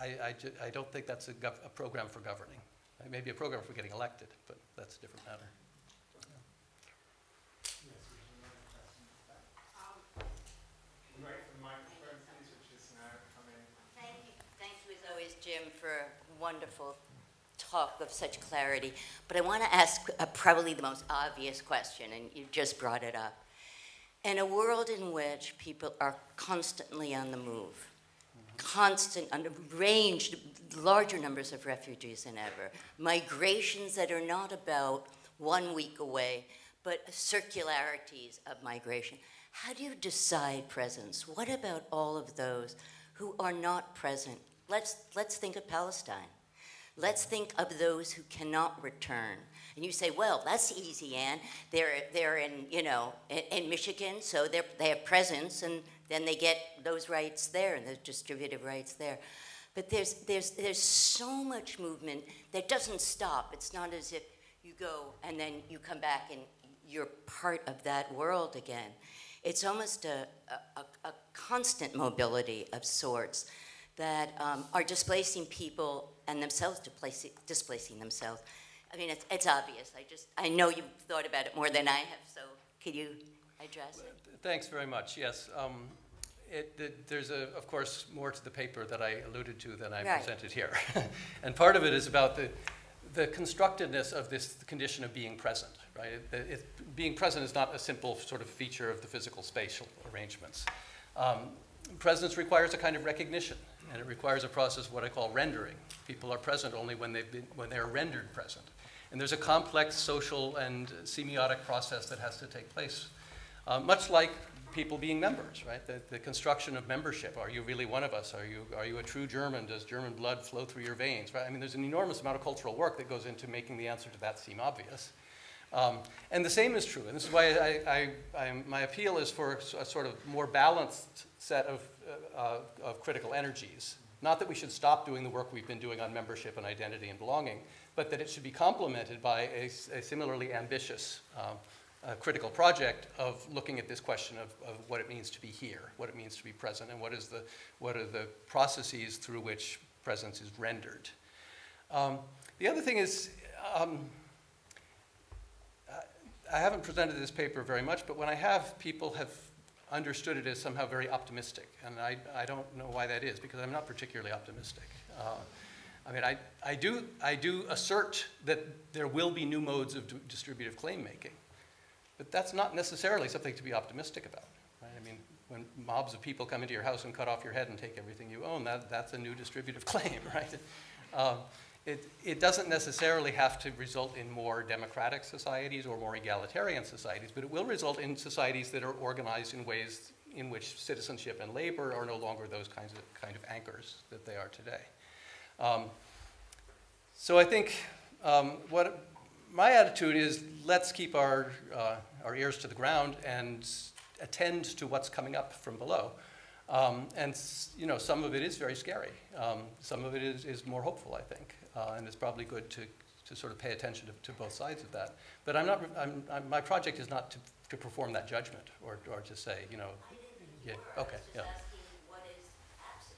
I, I, I don't think that's a, a program for governing. It may be a program for getting elected, but that's a different matter. Wait for the microphone, please, which is now coming. Thank you. Thank you as always, Jim, for a wonderful talk of such clarity. But I want to ask uh, probably the most obvious question, and you just brought it up. In a world in which people are constantly on the move, constant, on a range, larger numbers of refugees than ever, migrations that are not about one week away, but circularities of migration. How do you decide presence? What about all of those who are not present? Let's, let's think of Palestine. Let's think of those who cannot return. And you say, well, that's easy, Anne. They're, they're in, you know, in, in Michigan, so they're, they have presence, and then they get those rights there and those distributive rights there. But there's, there's, there's so much movement that doesn't stop. It's not as if you go and then you come back and you're part of that world again. It's almost a, a, a constant mobility of sorts that um, are displacing people and themselves displacing, displacing themselves. I mean, it's, it's obvious. I just, I know you've thought about it more than I have, so could you address it? Thanks very much, yes. Um, it, it- there's, a, of course, more to the paper that I alluded to than I Right. presented here. and part of it is about the, the constructedness of this condition of being present, right? It, it- being present is not a simple sort of feature of the physical spatial arrangements. Um, presence requires a kind of recognition, and it requires a process of what I call rendering. People are present only when, they've been, when they're rendered present. And there's a complex social and semiotic process that has to take place uh, much like people being members, right? The, the construction of membership. Are you really one of us? Are you, are you a true German? Does German blood flow through your veins, right? I mean, there's an enormous amount of cultural work that goes into making the answer to that seem obvious. Um, and the same is true, and this is why I, I, I, my appeal is for a sort of more balanced set of, uh, uh, of critical energies. Not that we should stop doing the work we've been doing on membership and identity and belonging, but that it should be complemented by a similarly ambitious um, critical project of looking at this question of, of what it means to be here, what it means to be present, and what, is the, what are the processes through which presence is rendered. Um, the other thing is, um, I haven't presented this paper very much, but when I have, people have understood it as somehow very optimistic. And I, I don't know why that is, because I'm not particularly optimistic. Uh, I mean, I, I, do, I do assert that there will be new modes of distributive claim making, but that's not necessarily something to be optimistic about. Right? I mean, when mobs of people come into your house and cut off your head and take everything you own, that, that's a new distributive claim, right? Um, it, it doesn't necessarily have to result in more democratic societies or more egalitarian societies, but it will result in societies that are organized in ways in which citizenship and labor are no longer those kinds of, kind of anchors that they are today. Um, so I think um, what my attitude is let's keep our, uh, our ears to the ground and attend to what's coming up from below. Um, and you know, some of it is very scary. Um, some of it is, is more hopeful, I think, uh, and it's probably good to, to sort of pay attention to, to both sides of that. But I'm not. I'm, I'm, my project is not to, to perform that judgment or, or to say, you know, yeah, okay, yeah. what is absence?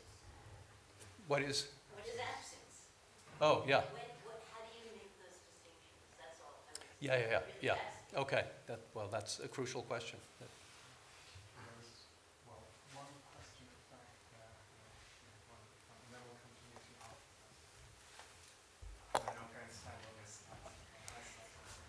What is? What is absence? Oh, yeah, When, what, how do you make those distinctions? That's all. I was- yeah, yeah, yeah, yeah. Okay, that, well, that's a crucial question. There was, well, one question back there, uh, one, and then we'll come to you two after that. And then I'll go and stand on this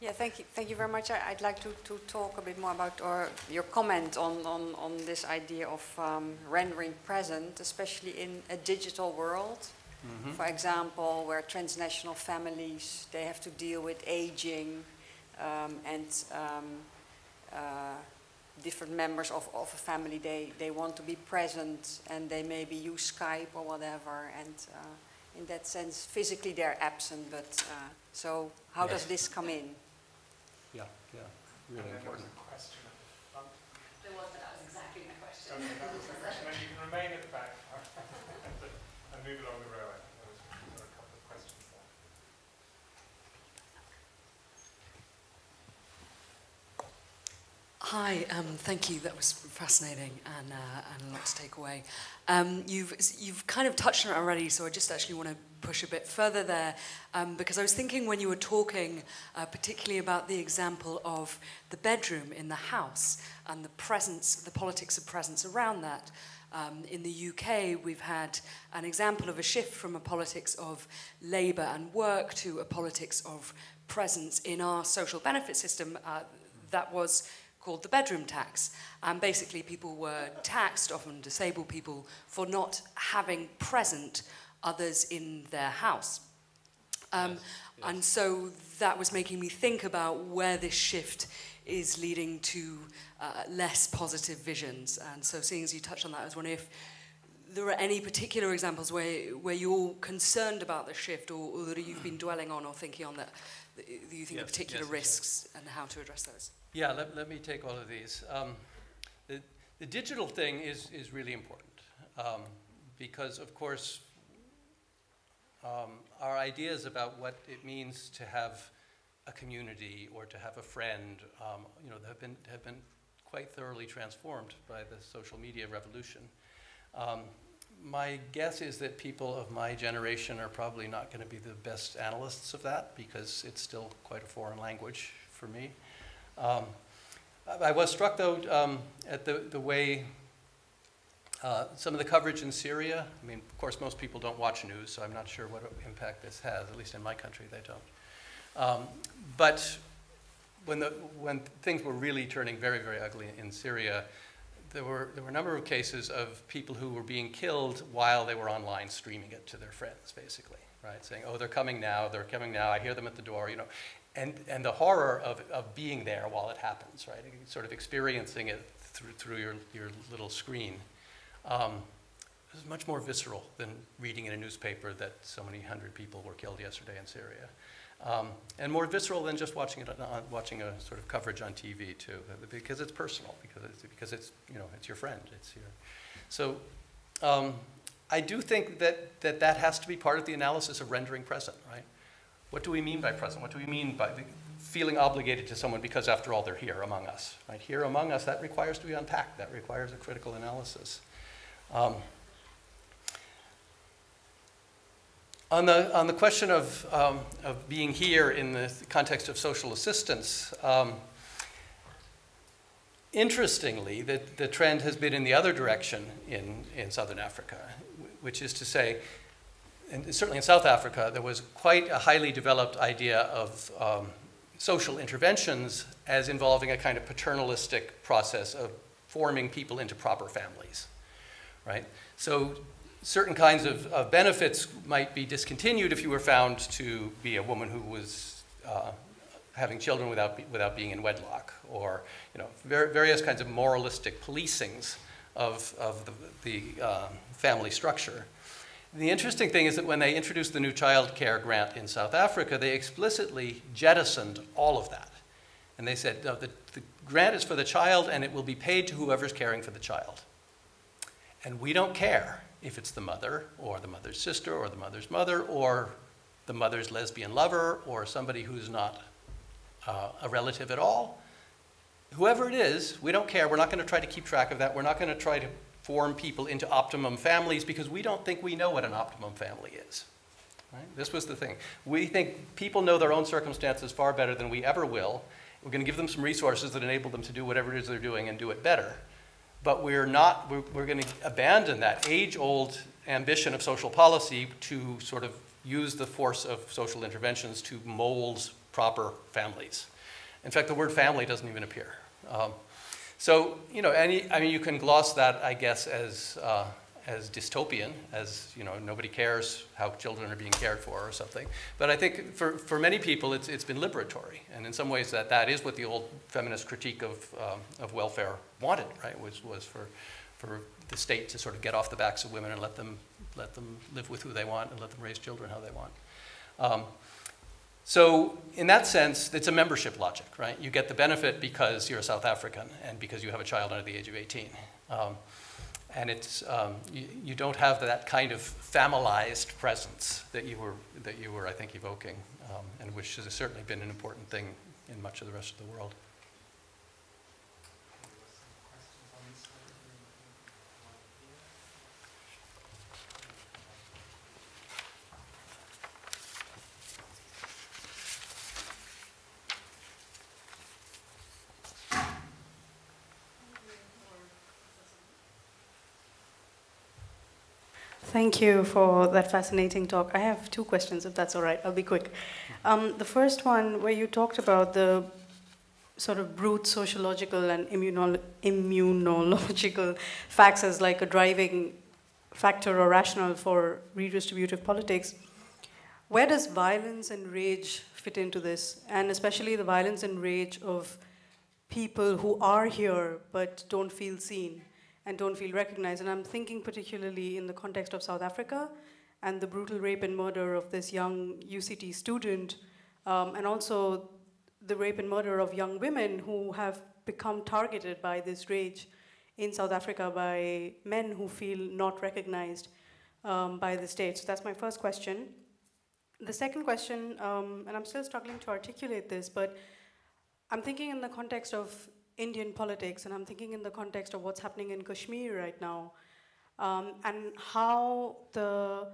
Yeah, thank you, thank you very much. I, would like to, to talk a bit more about or your comment on, on, on this idea of um, rendering present, especially in a digital world. Mm -hmm. For example, where transnational families, they have to deal with aging um, and um, uh, different members of, of a family, they, they want to be present and they maybe use Skype or whatever. And uh, in that sense, physically they're absent, but uh, so how yes. does this come in? Yeah, yeah, really and important. Um, there was a question at the front. There was, that was exactly my question. Okay, that was the question, and you can remain at the back and move along the row. There, was, there were a couple of questions there. Hi, um, thank you. That was fascinating and, uh, and a lot to take away. Um, you've, you've kind of touched on it already, so I just actually want to push a bit further there um, because I was thinking when you were talking uh, particularly about the example of the bedroom in the house and the presence, the politics of presence around that. Um, in the UK, we've had an example of a shift from a politics of labour and work to a politics of presence in our social benefit system uh, that was called the bedroom tax. And basically, people were taxed, often disabled people, for not having present others in their house. Um, yes, yes. And so that was making me think about where this shift is leading to uh, less positive visions. And so, seeing as you touched on that, I was wondering if there are any particular examples where, where you're concerned about the shift or, or that you've been dwelling on or thinking on that, that you think yes, particular risks and how to address those. Yeah, let, let me take all of these. Um, the, the digital thing is, is really important um, because, of course, um, our ideas about what it means to have a community or to have a friend, um, you know, have been, have been quite thoroughly transformed by the social media revolution. My guess is that people of my generation are probably not going to be the best analysts of that because it's still quite a foreign language for me. Um, I was struck, though, um, at the, the way uh, some of the coverage in Syria. I mean, of course, most people don't watch news, so I'm not sure what impact this has. At least in my country, they don't. Um, but when, the, when things were really turning very, very ugly in Syria, there were, there were a number of cases of people who were being killed while they were online streaming it to their friends, basically, right? Saying, oh, they're coming now, they're coming now, I hear them at the door, you know and, and the horror of, of being there while it happens, right? Sort of experiencing it through, through your, your little screen. Um, is much more visceral than reading in a newspaper that so many hundred people were killed yesterday in Syria. Um, and more visceral than just watching it on, watching a sort of coverage on TV too, because it's personal, because it's, because it's you know it's your friend, it's your. So um, I do think that, that that has to be part of the analysis of rendering present, right? What do we mean by present? What do we mean by feeling obligated to someone because, after all, they're here among us? Right? Here among us, that requires to be unpacked. That requires a critical analysis. Um, on, the, on the question of, um, of being here in the context of social assistance, um, interestingly, the, the trend has been in the other direction in, in Southern Africa, which is to say, and certainly in South Africa, there was quite a highly developed idea of um, social interventions as involving a kind of paternalistic process of forming people into proper families, right? So certain kinds of, of benefits might be discontinued if you were found to be a woman who was uh, having children without, be, without being in wedlock, or you know, ver various kinds of moralistic policings of, of the, the uh, family structure. The interesting thing is that when they introduced the new child care grant in South Africa, they explicitly jettisoned all of that. And they said, no, the, the grant is for the child and it will be paid to whoever's caring for the child. And we don't care if it's the mother or the mother's sister or the mother's mother or the mother's lesbian lover or somebody who's not uh, a relative at all. Whoever it is, we don't care. We're not going to try to keep track of that. We're not going to try to form people into optimum families because we don't think we know what an optimum family is. Right? This was the thing. We think people know their own circumstances far better than we ever will. We're going to give them some resources that enable them to do whatever it is they're doing and do it better. But we're not, we're, we're going to abandon that age-old ambition of social policy to sort of use the force of social interventions to mold proper families. In fact, the word family doesn't even appear. Um, so, you know, any, I mean, you can gloss that, I guess, as, uh, as dystopian, as, you know, nobody cares how children are being cared for or something. But I think for, for many people, it's, it's been liberatory. And in some ways, that, that is what the old feminist critique of, um, of welfare wanted, right, was, was for, for the state to sort of get off the backs of women and let them, let them live with who they want and let them raise children how they want. Um, so in that sense, it's a membership logic, right? You get the benefit because you're a South African and because you have a child under the age of 18. Um, and it's, um, you, you, don't have that kind of familized presence that you were, that you were I think, evoking, um, and which has certainly been an important thing in much of the rest of the world. Thank you for that fascinating talk. I have two questions, if that's all right. I'll be quick. Um, the first one, where you talked about the sort of brute sociological and immunolo immunological as like a driving factor or rationale for redistributive politics. Where does violence and rage fit into this? And especially the violence and rage of people who are here but don't feel seen and don't feel recognized. And I'm thinking particularly in the context of South Africa and the brutal rape and murder of this young UCT student, um, and also the rape and murder of young women who have become targeted by this rage in South Africa by men who feel not recognized um, by the state. So that's my first question. The second question, um, and I'm still struggling to articulate this, but I'm thinking in the context of Indian politics, and I'm thinking in the context of what's happening in Kashmir right now, um, and how the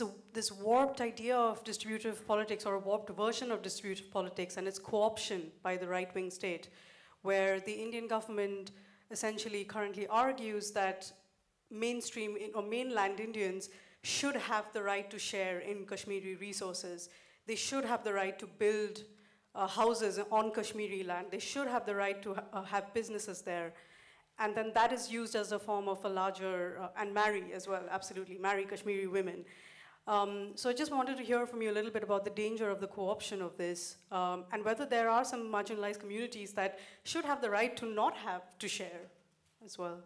a, this warped idea of distributive politics or a warped version of distributive politics and its co-option by the right-wing state, where the Indian government essentially currently argues that mainstream or mainland Indians should have the right to share in Kashmiri resources. They should have the right to build uh, houses on Kashmiri land. They should have the right to ha uh, have businesses there. And then that is used as a form of a larger, uh, and marry as well, absolutely, marry Kashmiri women. Um, so I just wanted to hear from you a little bit about the danger of the co-option of this, um, and whether there are some marginalized communities that should have the right to not have to share as well.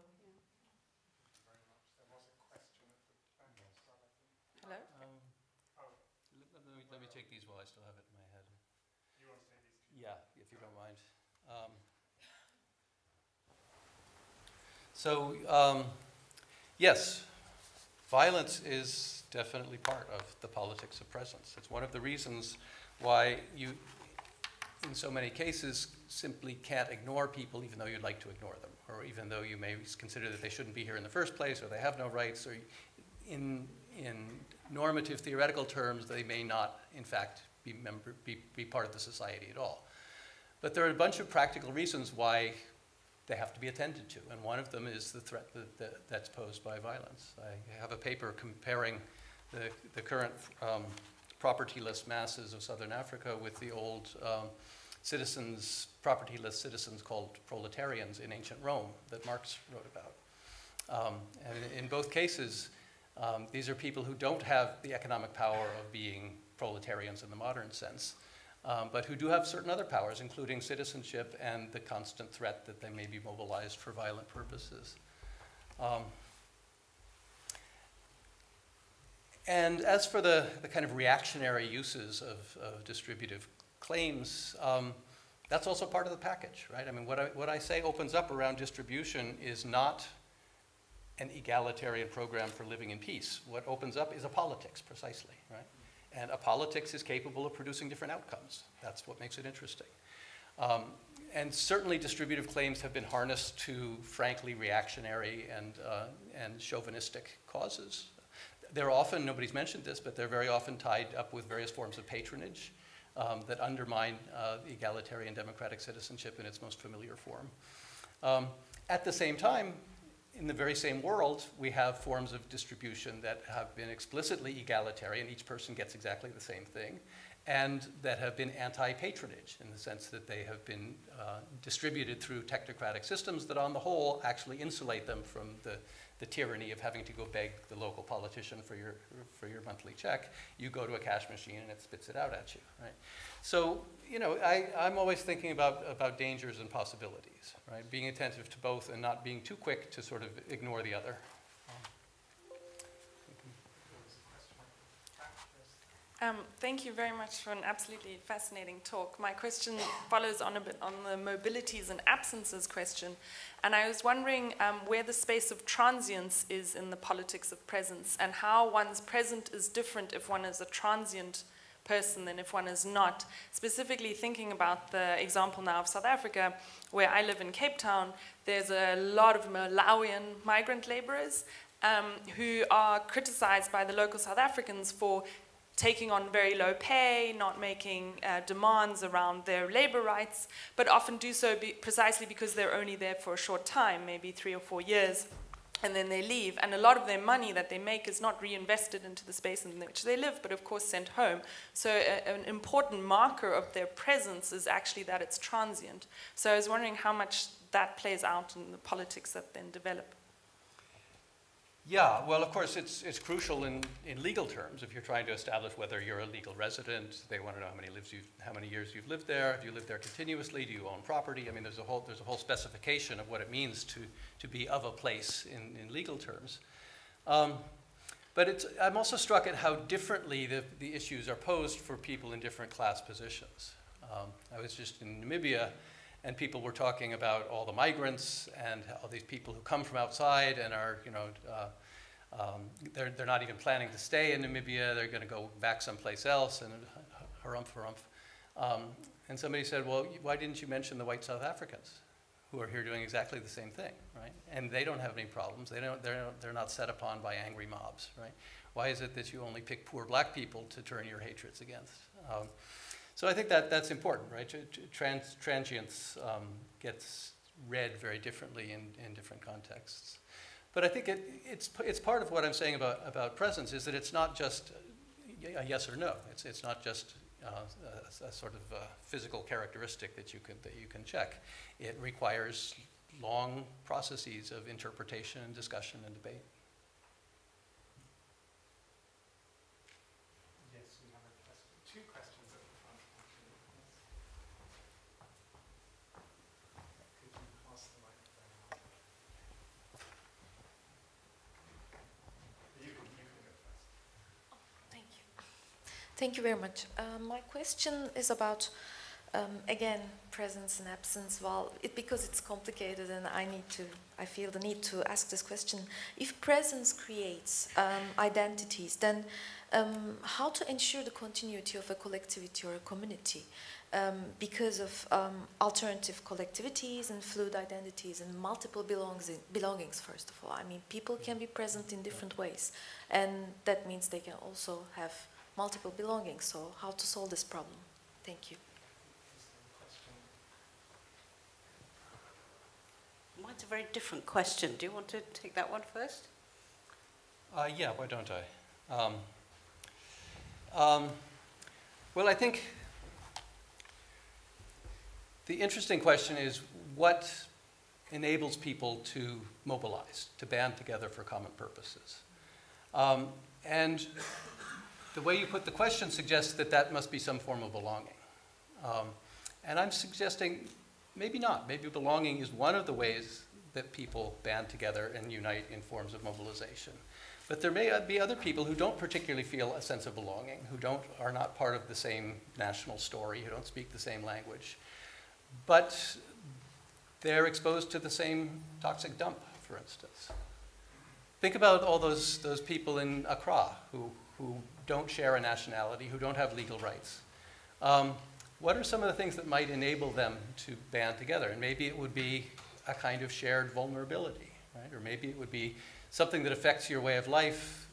So, um, yes, violence is definitely part of the politics of presence. It's one of the reasons why you, in so many cases, simply can't ignore people even though you'd like to ignore them, or even though you may consider that they shouldn't be here in the first place, or they have no rights, or in, in normative theoretical terms, they may not, in fact, be, member, be, be part of the society at all. But there are a bunch of practical reasons why they have to be attended to. And one of them is the threat that, that, that's posed by violence. I have a paper comparing the, the current um, propertyless masses of southern Africa with the old um, citizens, propertyless citizens called proletarians in ancient Rome that Marx wrote about. Um, and in both cases, um, these are people who don't have the economic power of being proletarians in the modern sense um, but who do have certain other powers, including citizenship and the constant threat that they may be mobilized for violent purposes. Um, and as for the, the kind of reactionary uses of, of distributive claims, um, that's also part of the package, right? I mean, what I, what I say opens up around distribution is not an egalitarian program for living in peace. What opens up is a politics, precisely, right? And a politics is capable of producing different outcomes. That's what makes it interesting. Um, and certainly distributive claims have been harnessed to frankly reactionary and, uh, and chauvinistic causes. They're often, nobody's mentioned this, but they're very often tied up with various forms of patronage um, that undermine uh, egalitarian democratic citizenship in its most familiar form. Um, at the same time, in the very same world, we have forms of distribution that have been explicitly egalitarian. Each person gets exactly the same thing. and that have been anti-patronage in the sense that they have been uh, distributed through technocratic systems that on the whole actually insulate them from the, the tyranny of having to go beg the local politician for your, for your monthly check. You go to a cash machine and it spits it out at you, right? So, you know, I, I'm always thinking about, about dangers and possibilities, right? Being attentive to both and not being too quick to sort of ignore the other. Um, thank you very much for an absolutely fascinating talk. My question follows on a bit on the mobilities and absences question. And I was wondering um, where the space of transience is in the politics of presence and how one's present is different if one is a transient person than if one is not. Specifically thinking about the example now of South Africa, where I live in Cape Town, there's a lot of Malawian migrant laborers um, who are criticized by the local South Africans for taking on very low pay, not making uh, demands around their labor rights, but often do so be precisely because they're only there for a short time, maybe three or four years, and then they leave. And a lot of their money that they make is not reinvested into the space in which they live, but of course sent home. So a, an important marker of their presence is actually that it's transient. So I was wondering how much that plays out in the politics that then develop. Yeah, well, of course, it's, it's crucial in, in legal terms. If you're trying to establish whether you're a legal resident, they want to know how many, lives you've, how many years you've lived there. If you live there continuously, do you own property? I mean, there's a whole, there's a whole specification of what it means to, to be of a place in, in legal terms. Um, but it's, I'm also struck at how differently the, the issues are posed for people in different class positions. Um, I was just in Namibia and people were talking about all the migrants and all these people who come from outside and are, you know, uh, um, they're, they're not even planning to stay in Namibia, they're going to go back someplace else, and harumph, harumph. Um, and somebody said, well, why didn't you mention the white South Africans who are here doing exactly the same thing, right? And they don't have any problems. They don't, they're, they're not set upon by angry mobs, right? Why is it that you only pick poor black people to turn your hatreds against? Um, so I think that that's important, right? Trans, transience um, gets read very differently in, in different contexts. But I think it, it's, it's part of what I'm saying about, about presence is that it's not just a yes or no. It's, it's not just uh, a, a, sort of uh, physical characteristic that you, can, that you can check. It requires long processes of interpretation and discussion and debate. Thank you very much. Uh, my question is about, um, again, presence and absence. Well, it, because it's complicated and I need to, I feel the need to ask this question. If presence creates um, identities, then um, how to ensure the continuity of a collectivity or a community? Um, because of um, alternative collectivities and fluid identities and multiple belongs belongings, first of all. I mean, people can be present in different ways, and that means they can also have multiple belongings. So how to solve this problem? Thank you. Mine's a very different question. Do you want to take that one first? Uh, yeah, why don't I? Um, um, well, I think the interesting question is what enables people to mobilize, to band together for common purposes. Um, and the way you put the question suggests that that must be some form of belonging. Um, and I'm suggesting maybe not. Maybe belonging is one of the ways that people band together and unite in forms of mobilization. But there may be other people who don't particularly feel a sense of belonging, who don't, are not part of the same national story, who don't speak the same language. But they're exposed to the same toxic dump, for instance. Think about all those, those people in Accra who, who don't share a nationality, who don't have legal rights. Um, what are some of the things that might enable them to band together? And maybe it would be a kind of shared vulnerability, right? Or maybe it would be something that affects your way of life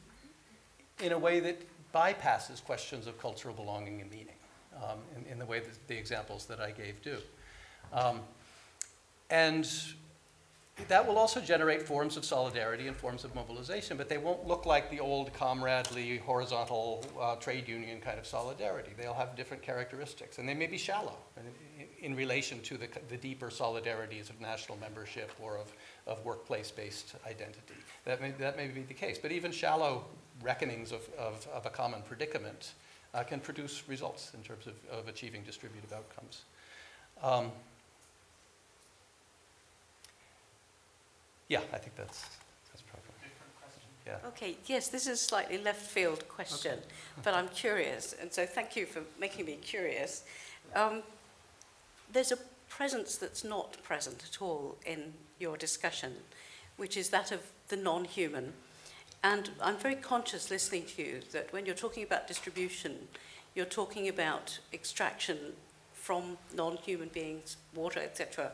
in a way that bypasses questions of cultural belonging and meaning, um, in, in, the way that the examples that I gave do. Um, and that will also generate forms of solidarity and forms of mobilization, but they won't look like the old comradely, horizontal uh, trade union kind of solidarity. They'll have different characteristics, and they may be shallow in, in relation to the, the, deeper solidarities of national membership or of, of workplace-based identity. That may, that may be the case, but even shallow reckonings of, of, of a common predicament uh, can produce results in terms of, of achieving distributive outcomes. Um, Yeah, I think that's, that's probably. Yeah. Okay, yes, this is a slightly left field question, okay. but I'm curious, and so thank you for making me curious. Um, there's a presence that's not present at all in your discussion, which is that of the non human. And I'm very conscious listening to you that when you're talking about distribution, you're talking about extraction from non human beings, water, etc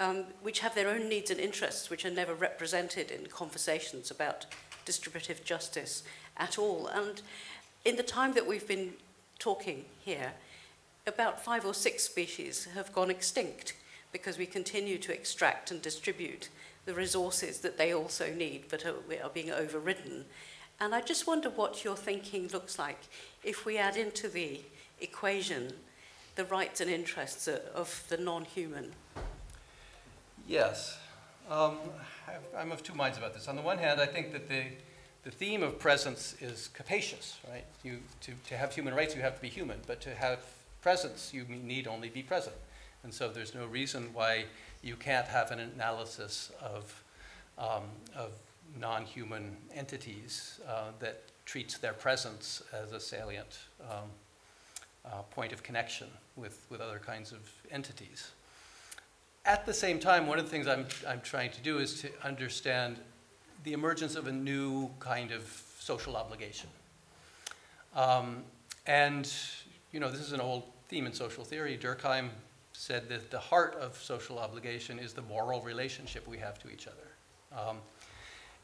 um, which have their own needs and interests, which are never represented in conversations about distributive justice at all. And in the time that we've been talking here, about five or six species have gone extinct because we continue to extract and distribute the resources that they also need but are, are being overridden. And I just wonder what your thinking looks like if we add into the equation the rights and interests of the non-human Yes. Um, I'm of two minds about this. On the one hand, I think that the, the theme of presence is capacious, right? You, to, to have human rights, you have to be human, but to have presence, you need only be present. And so there's no reason why you can't have an analysis of, um, of non-human entities uh, that treats their presence as a salient um, uh, point of connection with, with other kinds of entities at the same time, one of the things I'm, I'm trying to do is to understand the emergence of a new kind of social obligation. Um, and, you know, this is an old theme in social theory. Durkheim said that the heart of social obligation is the moral relationship we have to each other. Um,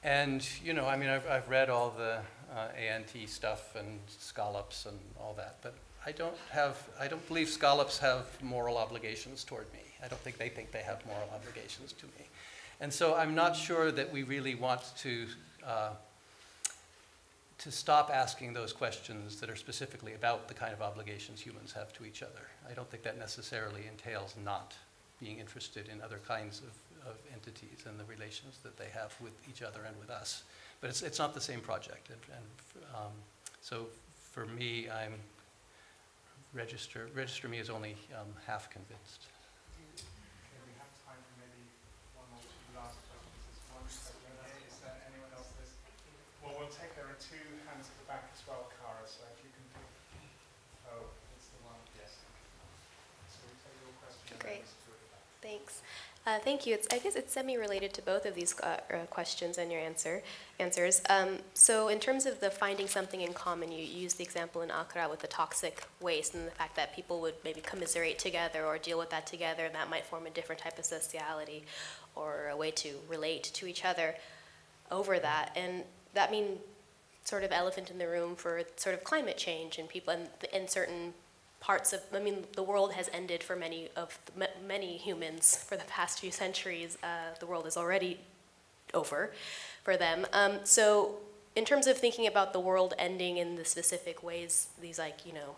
and, you know, I mean, I've, I've read all the uh, ANT stuff and scallops and all that, but I don't have, I don't believe scallops have moral obligations toward me. I don't think they think they have moral obligations to me. And so I'm not sure that we really want to, uh, to stop asking those questions that are specifically about the kind of obligations humans have to each other. I don't think that necessarily entails not being interested in other kinds of, of entities and the relations that they have with each other and with us. But it's, it's not the same project. And, and um, so for me, I'm register, register me is only um, half convinced. We'll take, there are two hands at the back as well, Cara, so if you can do, oh, it's the one, yes. So we take your question. Great. Thanks. Uh, thank you. It's, I guess it's semi-related to both of these uh, uh, questions and your answer answers. Um, so, in terms of the finding something in common, you used the example in Accra with the toxic waste and the fact that people would maybe commiserate together or deal with that together, and that might form a different type of sociality or a way to relate to each other over that. And that mean sort of elephant in the room for sort of climate change and people and in certain parts of I mean the world has ended for many of the, many humans for the past few centuries. Uh, the world is already over for them. Um, so in terms of thinking about the world ending in the specific ways these like you know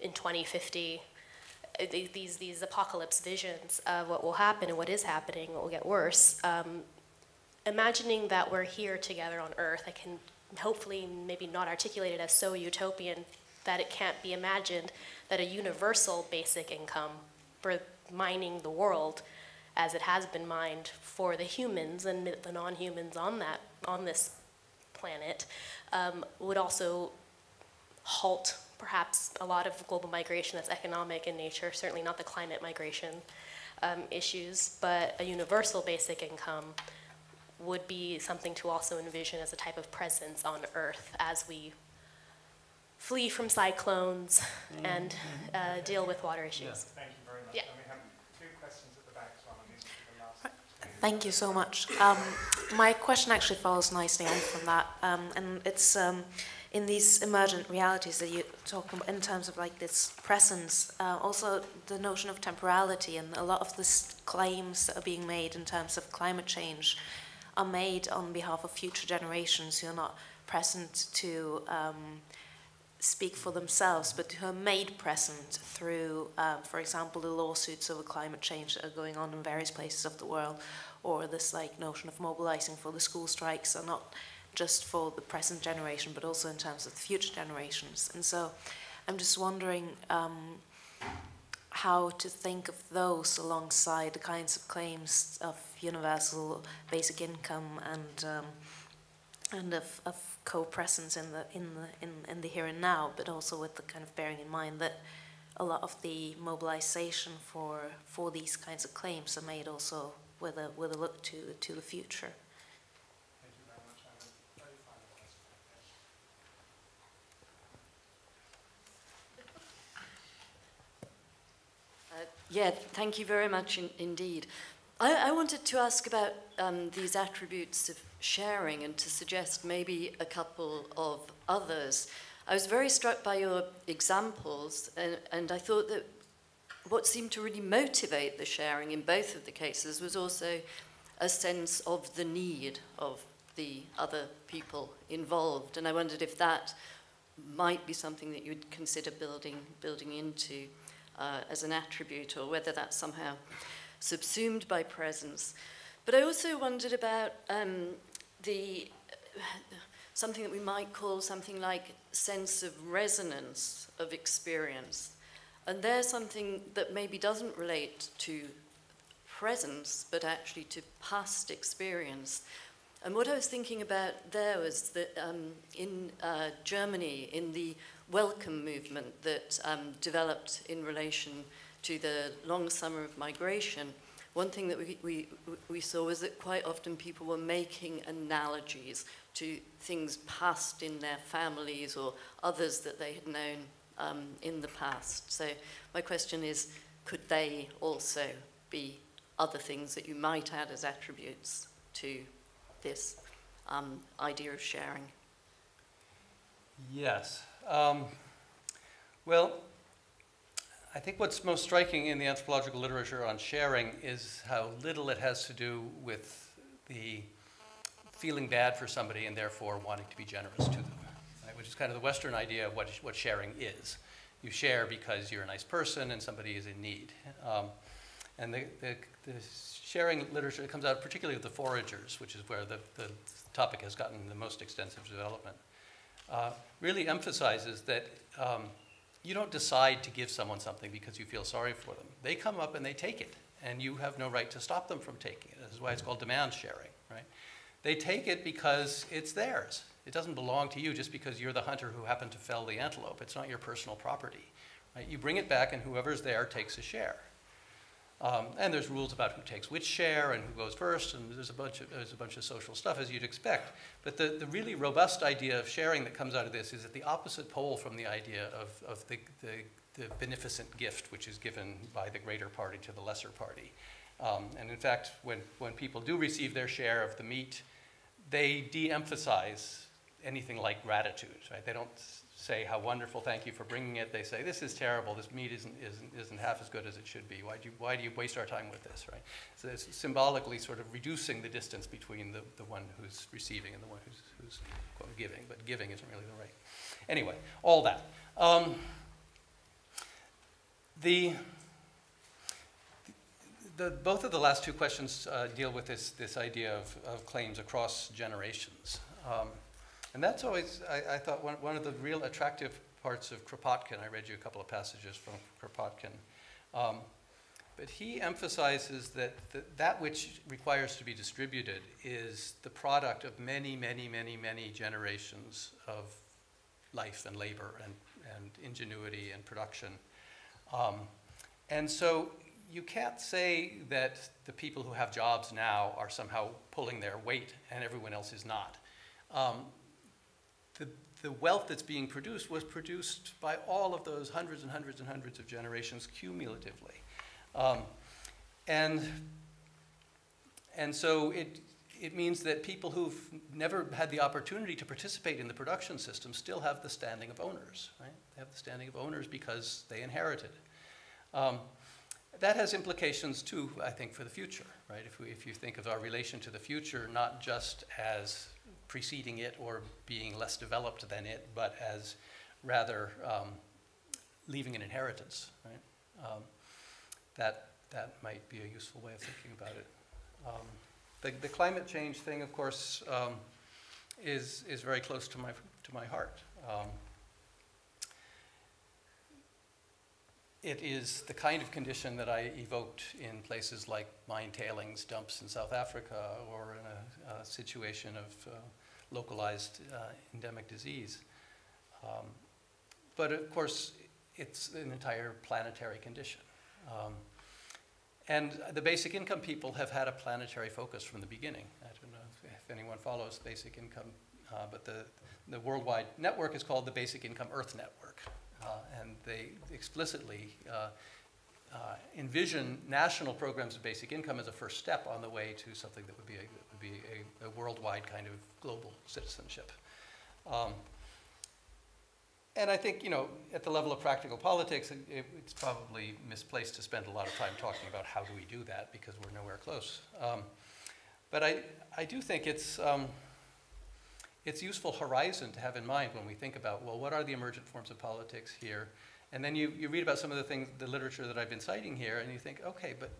in 2050 uh, these these apocalypse visions of what will happen and what is happening what will get worse. Um, imagining that we're here together on Earth, I can hopefully maybe not articulate it as so utopian that it can't be imagined that a universal basic income for mining the world as it has been mined for the humans and the non-humans on that on this planet um, would also halt perhaps a lot of global migration that's economic in nature certainly not the climate migration um, issues but a universal basic income would be something to also envision as a type of presence on Earth as we flee from cyclones mm-hmm. and uh, deal with water issues. Yeah. Thank you very much. Yeah. And we have two questions at the back as well, the last Thank you so much. Um, my question actually follows nicely on from that, um, and it's um, in these emergent realities that you talk about in terms of like this presence, uh, also the notion of temporality and a lot of the claims that are being made in terms of climate change are made on behalf of future generations who are not present to um, speak for themselves, but who are made present through, uh, for example, the lawsuits over climate change that are going on in various places of the world, or this like notion of mobilizing for the school strikes are not just for the present generation, but also in terms of the future generations. And so I'm just wondering um, how to think of those alongside the kinds of claims of universal basic income and um, and of, of co-presence in the in the in, in the here and now, but also with the kind of bearing in mind that a lot of the mobilization for for these kinds of claims are made also with a with a look to to the future. Thank you very much. I'd yeah, thank you very much in, indeed. I, I, wanted to ask about um, these attributes of sharing and to suggest maybe a couple of others. I was very struck by your examples, and, and I thought that what seemed to really motivate the sharing in both of the cases was also a sense of the need of the other people involved. And I wondered if that might be something that you'd consider building, building into uh, as an attribute or whether that's somehow subsumed by presence. But I also wondered about um, the something that we might call something like sense of resonance of experience. And there's something that maybe doesn't relate to presence, but actually to past experience. And what I was thinking about there was that um, in uh, Germany, in the welcome movement that um, developed in relation to the long summer of migration, one thing that we, we, we saw was that quite often people were making analogies to things past in their families or others that they had known um, in the past. So my question is, could they also be other things that you might add as attributes to this um, idea of sharing? Yes. Um, well, I think what's most striking in the anthropological literature on sharing is how little it has to do with the feeling bad for somebody and therefore wanting to be generous to them, right? which is kind of the Western idea of what, what sharing is. You share because you're a nice person and somebody is in need. Um, and the, the, the, sharing literature that comes out particularly of the foragers, which is where the, the topic has gotten the most extensive development, uh, really emphasizes that um, you don't decide to give someone something because you feel sorry for them. They come up and they take it, and you have no right to stop them from taking it. This is why it's called demand sharing, right? They take it because it's theirs. It doesn't belong to you just because you're the hunter who happened to fell the antelope. It's not your personal property. Right? You bring it back, and whoever's there takes a share. Um, and there's rules about who takes which share and who goes first, and there's a bunch of, there's a bunch of social stuff as you'd expect. But the, the really robust idea of sharing that comes out of this is at the opposite pole from the idea of, of the, the, the beneficent gift, which is given by the greater party to the lesser party. Um, and in fact, when, when people do receive their share of the meat, they de emphasize anything like gratitude. Right? They don't say how wonderful, thank you for bringing it. They say, this is terrible, this meat isn't, isn't, isn't half as good as it should be. Why do, you, why do you waste our time with this, right? So it's symbolically sort of reducing the distance between the, the one who's receiving and the one who's, who's quote, giving, but giving isn't really the right. Anyway, all that. Um, the, the, both of the last two questions uh, deal with this, this idea of, of claims across generations. Um, and that's always, I, I thought, one, one, of the real attractive parts of Kropotkin. I read you a couple of passages from Kropotkin. Um, but he emphasizes that that which requires to be distributed is the product of many, many, many, many generations of life and labor and, and ingenuity and production. Um, and so you can't say that the people who have jobs now are somehow pulling their weight and everyone else is not. Um, the, the wealth that's being produced was produced by all of those hundreds and hundreds and hundreds of generations cumulatively. Um, and, and so it, it means that people who've never had the opportunity to participate in the production system still have the standing of owners, right? They have the standing of owners because they inherited. Um, that has implications too, I think, for the future, right? If, we, if you think of our relation to the future not just as preceding it or being less developed than it, but as rather um, leaving an inheritance, right? Um, that, that might be a useful way of thinking about it. Um, the, the climate change thing, of course, um, is, is very close to my, to my heart. Um, it is the kind of condition that I evoked in places like mine tailings dumps in South Africa or in a, a situation of uh, localized uh, endemic disease. Um, but of course, it's an entire planetary condition. Um, and the basic income people have had a planetary focus from the beginning. I don't know if, anyone follows basic income, uh, but the, the worldwide network is called the Basic Income Earth Network. Uh, and they explicitly uh, uh, envision national programs of basic income as a first step on the way to something that would be a, be a, a worldwide kind of global citizenship. Um, and I think, you know, at the level of practical politics, it, it's probably misplaced to spend a lot of time talking about how do we do that because we're nowhere close. Um, but I, I do think it's, um, it's useful horizon to have in mind when we think about, well, what are the emergent forms of politics here? And then you, you read about some of the things, the literature that I've been citing here, and you think, okay, but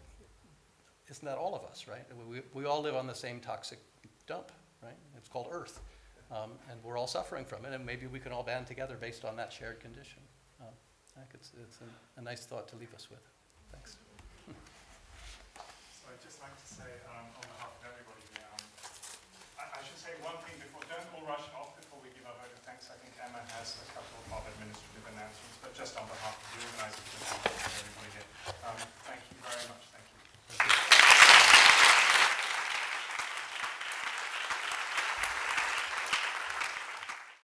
isn't that all of us, right? We, we all live on the same toxic dump, right? It's called Earth. Um, and we're all suffering from it, and maybe we can all band together based on that shared condition. Um, I think it's, it's a, a, nice thought to leave us with. Thanks.